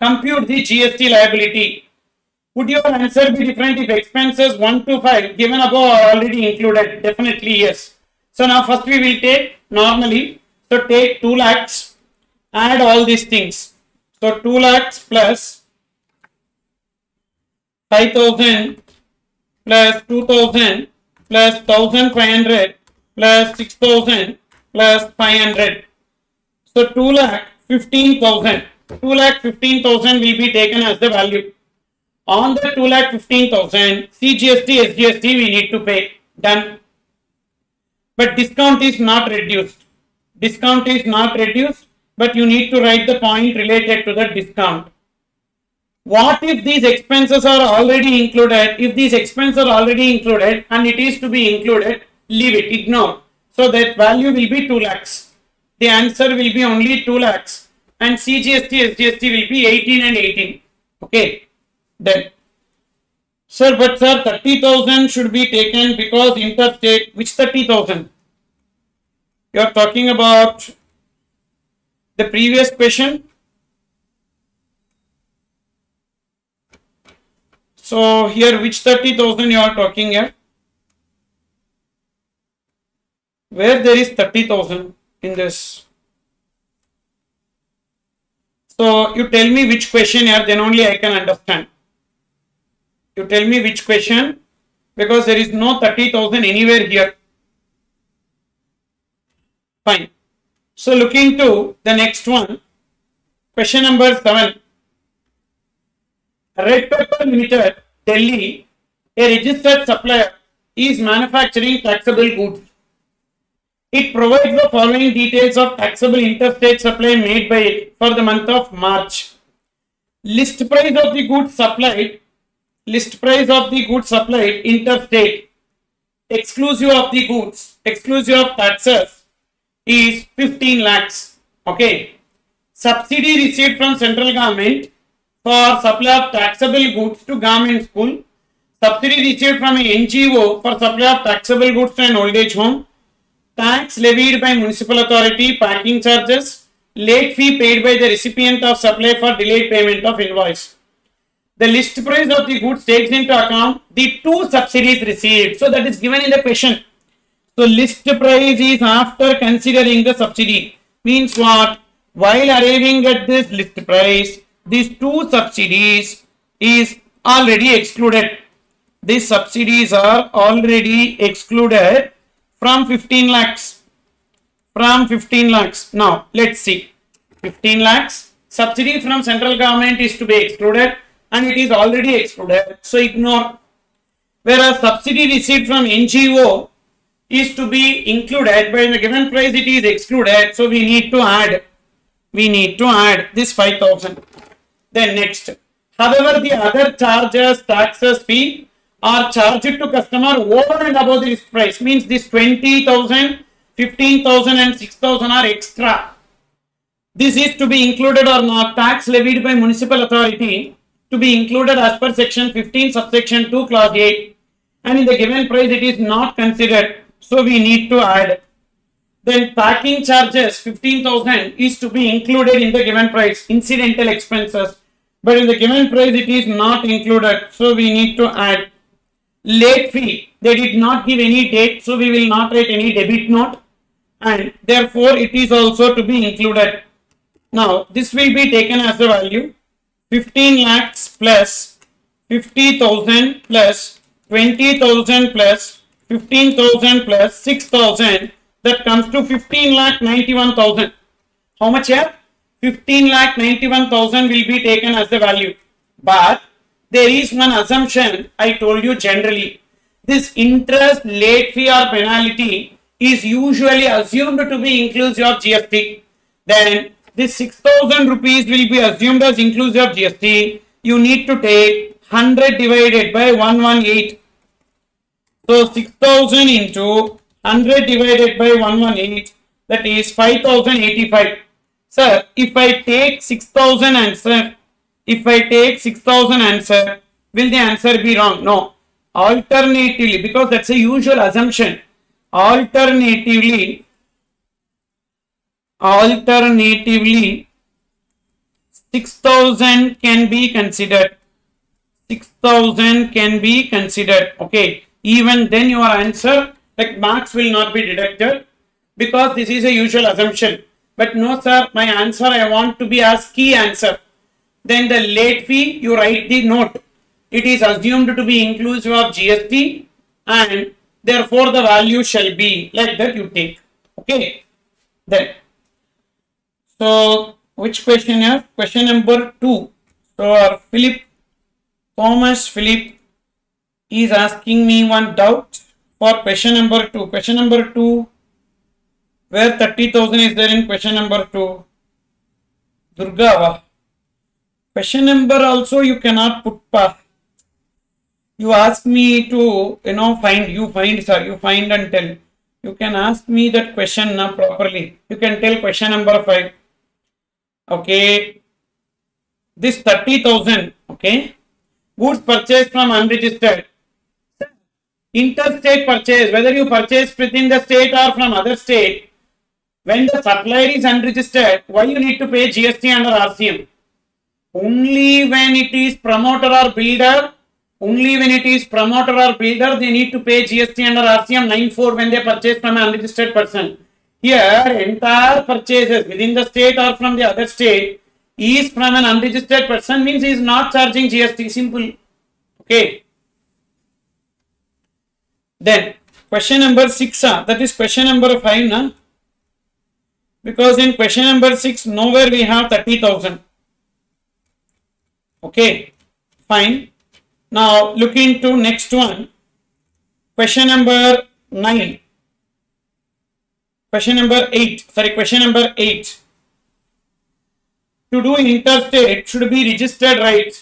Compute the GST liability. Would your answer be different if expenses 1 to 5 given above are already included? Definitely yes. So now first we will take normally. So take 2 lakhs, add all these things. So 2 lakhs plus 5000 plus 2000 plus 1500 plus 6000 plus 500. So 2 lakh 15,000. 2 lakh 15,000 will be taken as the value. On the 2 lakh 15,000, CGST, SGST we need to pay. Done. But discount is not reduced. Discount is not reduced, but you need to write the point related to the discount. What if these expenses are already included? If these expenses are already included and it is to be included, leave it, ignore. So that value will be 2 lakhs. The answer will be only 2 lakhs and CGST, SGST will be 18 and 18. Okay, then. Sir, but sir, 30,000 should be taken because interstate, which 30,000? You are talking about the previous question. So here, which 30,000 you are talking here? Where there is 30,000 in this? So you tell me which question here, then only I can understand. You tell me which question because there is no 30,000 anywhere here. Fine. So looking to the next one, question number 7. Red Pepper Limited, Delhi, a registered supplier, is manufacturing taxable goods. It provides the following details of taxable interstate supply made by it for the month of March. List price of the goods supplied, list price of the goods supplied interstate, exclusive of the goods, exclusive of taxes is 15 lakhs. Okay. Subsidy received from central government for supply of taxable goods to government school. Subsidy received from NGO for supply of taxable goods to an old age home tax levied by municipal authority, parking charges, late fee paid by the recipient of supply for delayed payment of invoice. The list price of the goods takes into account the two subsidies received. So that is given in the question. So list price is after considering the subsidy. Means what? While arriving at this list price, these two subsidies is already excluded. These subsidies are already excluded from 15 lakhs. From 15 lakhs. Now, let's see. 15 lakhs. Subsidy from central government is to be excluded and it is already excluded. So, ignore. Whereas subsidy received from NGO is to be included, but in the given price it is excluded. So, we need to add. We need to add this 5000. Then next. However, the other charges, taxes, fee are charged to customer over and above the list price. Means this 20,000, 15,000 and 6,000 are extra. This is to be included or not tax levied by municipal authority to be included as per section 15 subsection 2 clause 8 and in the given price it is not considered. So we need to add. Then packing charges 15,000 is to be included in the given price incidental expenses but in the given price it is not included. So we need to add late fee. They did not give any date, so we will not write any debit note and therefore it is also to be included. Now this will be taken as a value 15 lakhs plus 50,000 plus 20,000 plus 15,000 plus 6,000 that comes to 15 lakh 91,000. How much here? 15 lakh 91,000 will be taken as the value. But there is one assumption I told you generally. This interest, late fee or penalty is usually assumed to be inclusive of GST. Then this 6000 rupees will be assumed as inclusive of GST. You need to take 100 divided by 118. So 6000 into 100 divided by 118 that is 5085. Sir, if I take 6000 answer if I take 6000 answer, will the answer be wrong? No. Alternatively, because that's a usual assumption, alternatively, alternatively, 6000 can be considered. 6000 can be considered. Okay. Even then your answer, like marks will not be deducted because this is a usual assumption. But no sir, my answer I want to be as key answer then the late fee, you write the note. It is assumed to be inclusive of GST and therefore the value shall be like that you take. Okay. Then. So, which question here? Question number 2. So, Philip Thomas Philip is asking me one doubt for question number 2. Question number 2, where 30,000 is there in question number 2? Durgava. Question number also you cannot put pa. You ask me to, you know, find, you find, sir, you find and tell. You can ask me that question now properly. You can tell question number 5. Okay. This 30,000, okay. Goods purchased from unregistered. Interstate purchase, whether you purchase within the state or from other state, when the supplier is unregistered, why you need to pay GST under RCM? Only when it is promoter or builder, only when it is promoter or builder, they need to pay GST under RCM 94 when they purchase from an unregistered person. Here, entire purchases within the state or from the other state is from an unregistered person means he is not charging GST. Simple. Okay. Then, question number 6, uh, that is question number 5. Na? Because in question number 6, nowhere we have 30,000. Okay, fine. Now look into next one. Question number 9. Question number 8. Sorry, question number 8. To do interstate should be registered right.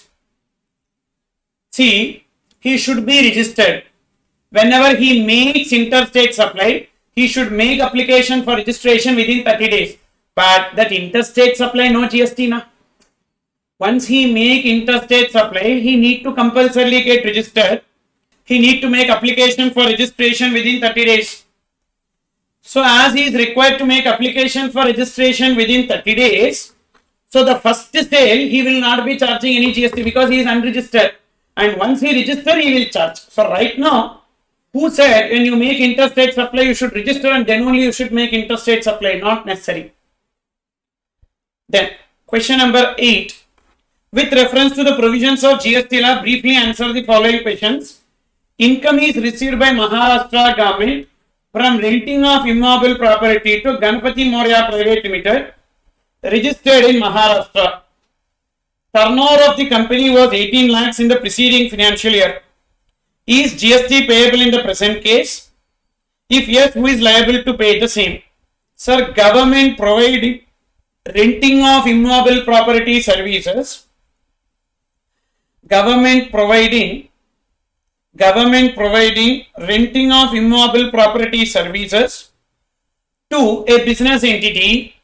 See, he should be registered. Whenever he makes interstate supply, he should make application for registration within 30 days. But that interstate supply, no GST na. Once he make interstate supply, he need to compulsorily get registered. He need to make application for registration within 30 days. So as he is required to make application for registration within 30 days, so the first sale he will not be charging any GST because he is unregistered. And once he register, he will charge. So right now, who said when you make interstate supply, you should register and then only you should make interstate supply, not necessary. Then question number 8. With reference to the provisions of GST law, briefly answer the following questions. Income is received by Maharashtra government from renting of immobile property to Ganpati Maurya Private Limited, registered in Maharashtra. Turnover of the company was 18 lakhs in the preceding financial year. Is GST payable in the present case? If yes, who is liable to pay the same? Sir, government providing renting of immobile property services government providing government providing renting of immobile property services to a business entity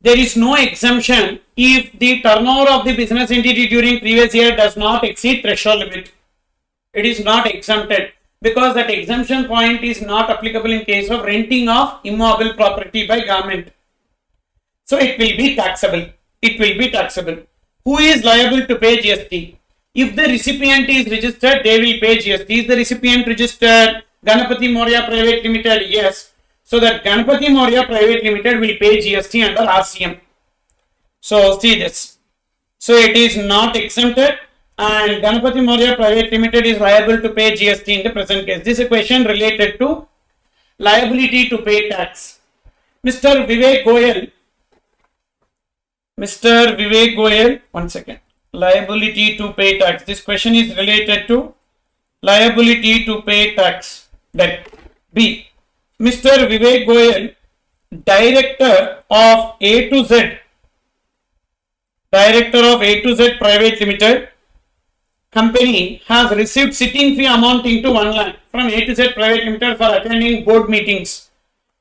there is no exemption if the turnover of the business entity during previous year does not exceed threshold limit it is not exempted because that exemption point is not applicable in case of renting of immobile property by government so it will be taxable it will be taxable who is liable to pay gst if the recipient is registered, they will pay GST. Is the recipient registered? Ganapati Maurya Private Limited, yes. So that Ganapati Maurya Private Limited will pay GST under RCM. So see this. So it is not exempted and Ganapati Maurya Private Limited is liable to pay GST in the present case. This is a question related to liability to pay tax. Mr. Vivek Goyal, Mr. Vivek Goyal, one second liability to pay tax. This question is related to liability to pay tax. Then B. Mr. Vivek Goyal, Director of A to Z, Director of A to Z Private Limited company has received sitting fee amounting to 1 lakh from A to Z Private Limited for attending board meetings.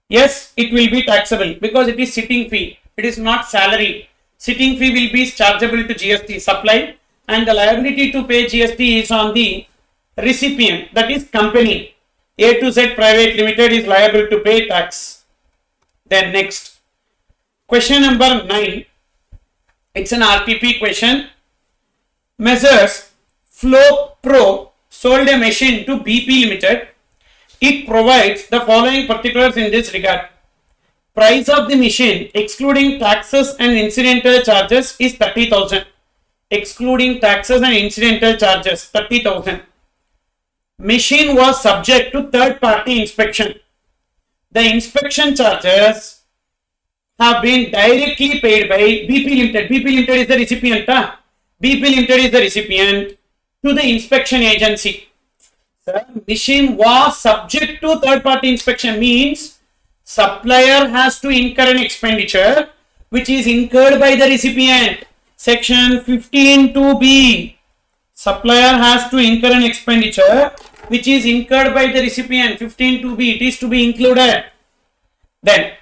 Yes, it will be taxable because it is sitting fee. It is not salary sitting fee will be chargeable to GST supply and the liability to pay GST is on the recipient that is company A to Z private limited is liable to pay tax. Then next question number 9 it's an RTP question. Messrs Flow Pro sold a machine to BP Limited. It provides the following particulars in this regard. Price of the machine excluding taxes and incidental charges is 30,000. Excluding taxes and incidental charges 30,000. Machine was subject to third party inspection. The inspection charges have been directly paid by BP Limited. BP Limited is the recipient. Huh? BP Limited is the recipient to the inspection agency. The machine was subject to third party inspection means supplier has to incur an expenditure which is incurred by the recipient. Section 15.2b. Supplier has to incur an expenditure which is incurred by the recipient. 15.2b. It is to be included. Then,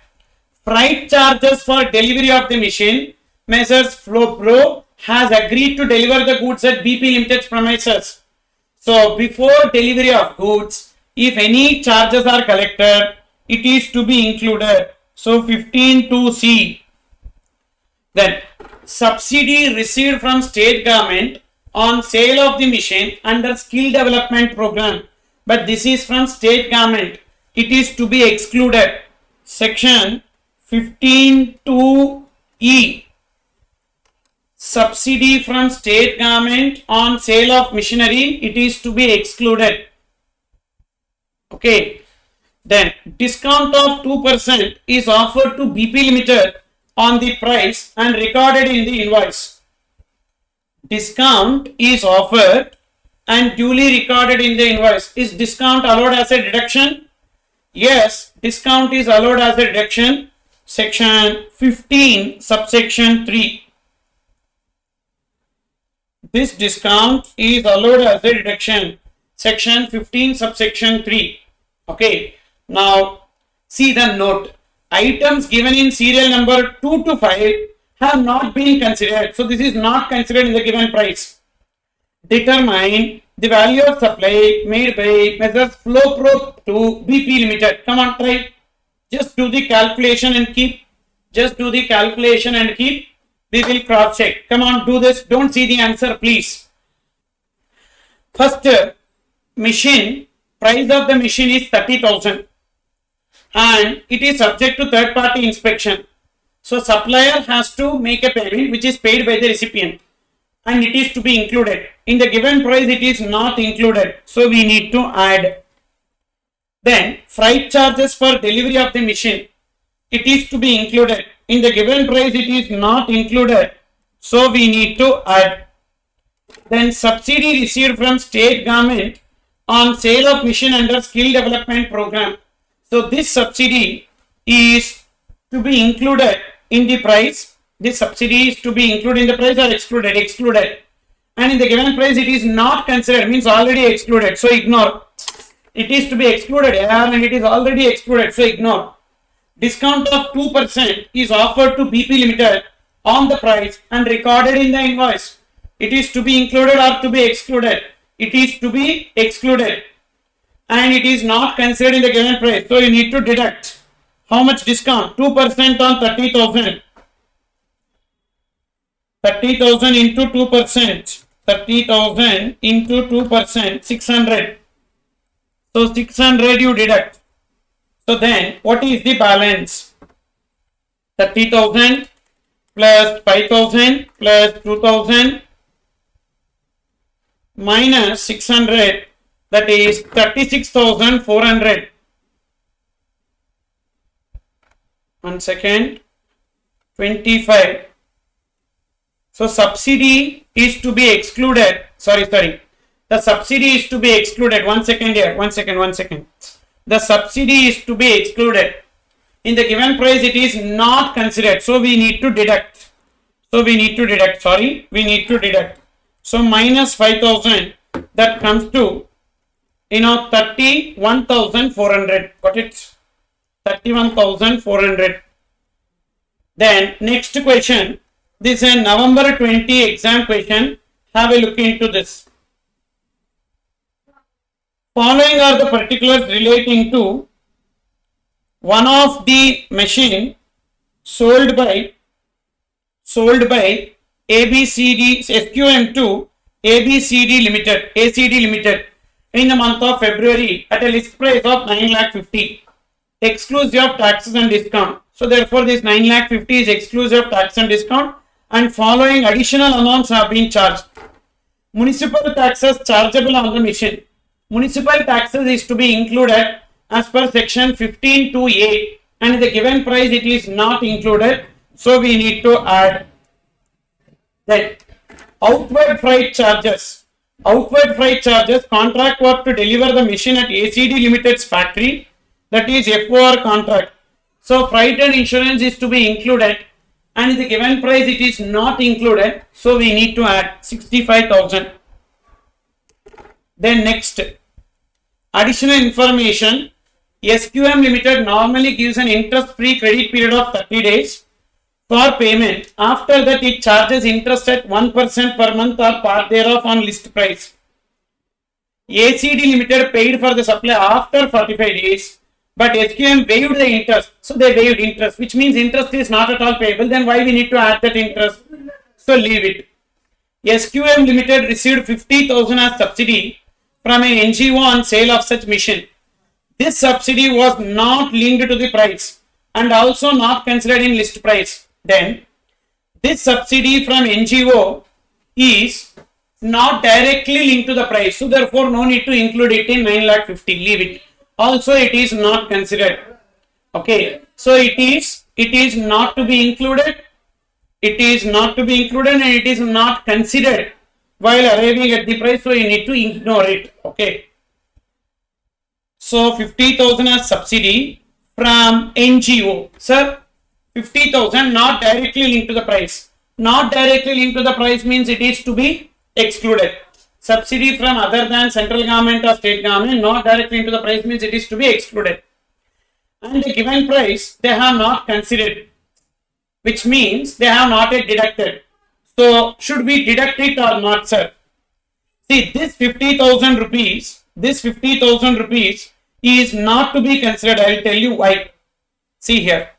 freight charges for delivery of the machine. Messrs. Flowpro has agreed to deliver the goods at BP Limited's premises. So, before delivery of goods, if any charges are collected, it is to be included. So, 15.2c. Then, subsidy received from state government on sale of the machine under skill development program. But this is from state government. It is to be excluded. Section 15.2e subsidy from state government on sale of machinery it is to be excluded. Okay. Then discount of 2% is offered to bp limited on the price and recorded in the invoice. Discount is offered and duly recorded in the invoice. Is discount allowed as a deduction? Yes discount is allowed as a deduction. Section 15 subsection 3 this discount is allowed as a deduction. Section 15 subsection 3. Okay. Now see the note. Items given in serial number 2 to 5 have not been considered. So this is not considered in the given price. Determine the value of supply made by Messrs. Flowpro to BP Limited. Come on, try. Just do the calculation and keep. Just do the calculation and keep we will cross check. Come on, do this. Don't see the answer, please. First, uh, machine, price of the machine is 30,000 and it is subject to third party inspection. So, supplier has to make a payment which is paid by the recipient and it is to be included. In the given price, it is not included. So, we need to add. Then, freight charges for delivery of the machine, it is to be included in the given price it is not included. So we need to add. Then subsidy received from state government on sale of machine under skill development program. So this subsidy is to be included in the price. This subsidy is to be included in the price or excluded? Excluded. And in the given price it is not considered means already excluded. So ignore. It is to be excluded and it is already excluded. So ignore discount of 2% is offered to BP Limited on the price and recorded in the invoice. It is to be included or to be excluded. It is to be excluded and it is not considered in the given price. So you need to deduct how much discount? 2% on 30,000. 30,000 into 2%. 30,000 into 2%. 600. So 600 you deduct. So then what is the balance? 30,000 plus 5,000 plus 2,000 minus 600 that is 36,400. One second. 25. So subsidy is to be excluded. Sorry, sorry. The subsidy is to be excluded. One second here. One second, one second the subsidy is to be excluded. In the given price, it is not considered. So, we need to deduct. So, we need to deduct. Sorry, we need to deduct. So, minus 5000 that comes to, you know, 31,400. Got it? 31,400. Then, next question. This is a November 20 exam question. Have a look into this. Following are the particulars relating to one of the machine sold by sold by ABCD SQM2 ABCD Limited ACD Limited in the month of February at a list price of 9 lakh 50 exclusive of taxes and discount. So therefore this 9 lakh 50 is exclusive of tax and discount and following additional amounts have been charged. Municipal taxes chargeable on the machine municipal taxes is to be included as per section 15 to a and the given price it is not included so we need to add then outward freight charges outward freight charges, contract work to deliver the machine at ACD Limited's factory, that is FOR contract. So freight and insurance is to be included and the given price it is not included. So we need to add 65,000. Then next, additional information. SQM Limited normally gives an interest-free credit period of 30 days for payment. After that, it charges interest at 1% per month or part thereof on list price. ACD Limited paid for the supply after 45 days, but SQM waived the interest. So they waived interest, which means interest is not at all payable. Then why we need to add that interest? So leave it. SQM Limited received 50,000 as subsidy from an NGO on sale of such mission. This subsidy was not linked to the price and also not considered in list price. Then this subsidy from NGO is not directly linked to the price. So therefore no need to include it in 9 lakh 50. Leave it. Also it is not considered. Okay. So it is it is not to be included. It is not to be included and it is not considered while arriving at the price. So you need to ignore it. Okay. So 50,000 as subsidy from NGO. Sir, 50,000 not directly linked to the price. Not directly linked to the price means it is to be excluded. Subsidy from other than central government or state government not directly linked to the price means it is to be excluded. And the given price they have not considered which means they have not yet deducted. So should we deduct it or not sir? See this 50,000 rupees, this 50,000 rupees is not to be considered. I will tell you why. See here.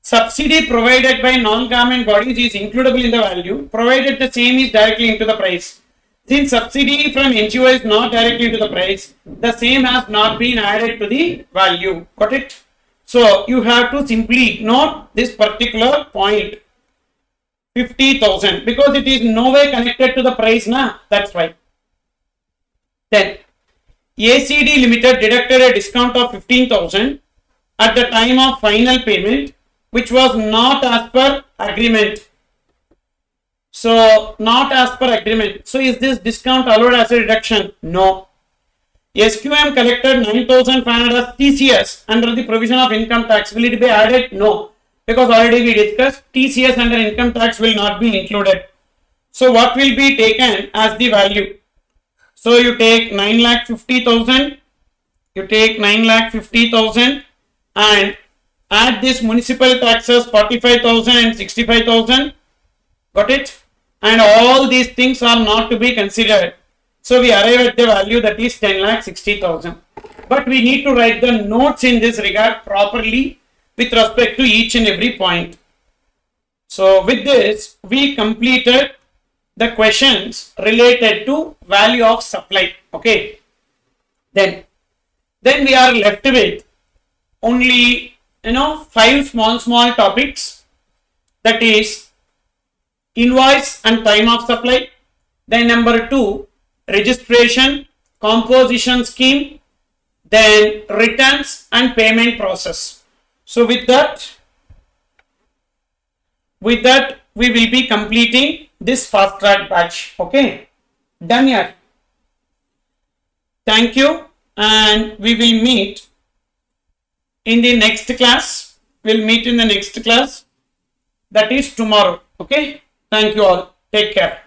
Subsidy provided by non-government bodies is includable in the value, provided the same is directly into the price. Since subsidy from NGO is not directly into the price, the same has not been added to the value. Got it? So you have to simply note this particular point. 50,000 because it is no way connected to the price na that's why then ACD Limited deducted a discount of 15,000 at the time of final payment which was not as per agreement. So not as per agreement. So is this discount allowed as a reduction? No. SQM collected 9,500 as TCS under the provision of income tax. Will it be added? No. Because already we discussed TCS under income tax will not be included. So what will be taken as the value? So you take 9 lakh 50,000, you take 9 lakh 50,000 and add this municipal taxes 45,000 and 65,000. Got it? And all these things are not to be considered. So we arrive at the value that is 10 lakh 60,000. But we need to write the notes in this regard properly with respect to each and every point. So with this, we completed the questions related to value of supply. Okay? Then then we are left with only you know five small small topics. That is invoice and time of supply. Then number two registration composition scheme. Then returns and payment process so with that with that we will be completing this fast track batch. Okay, done here. Thank you, and we will meet in the next class. We'll meet in the next class that is tomorrow. Okay, thank you all. Take care.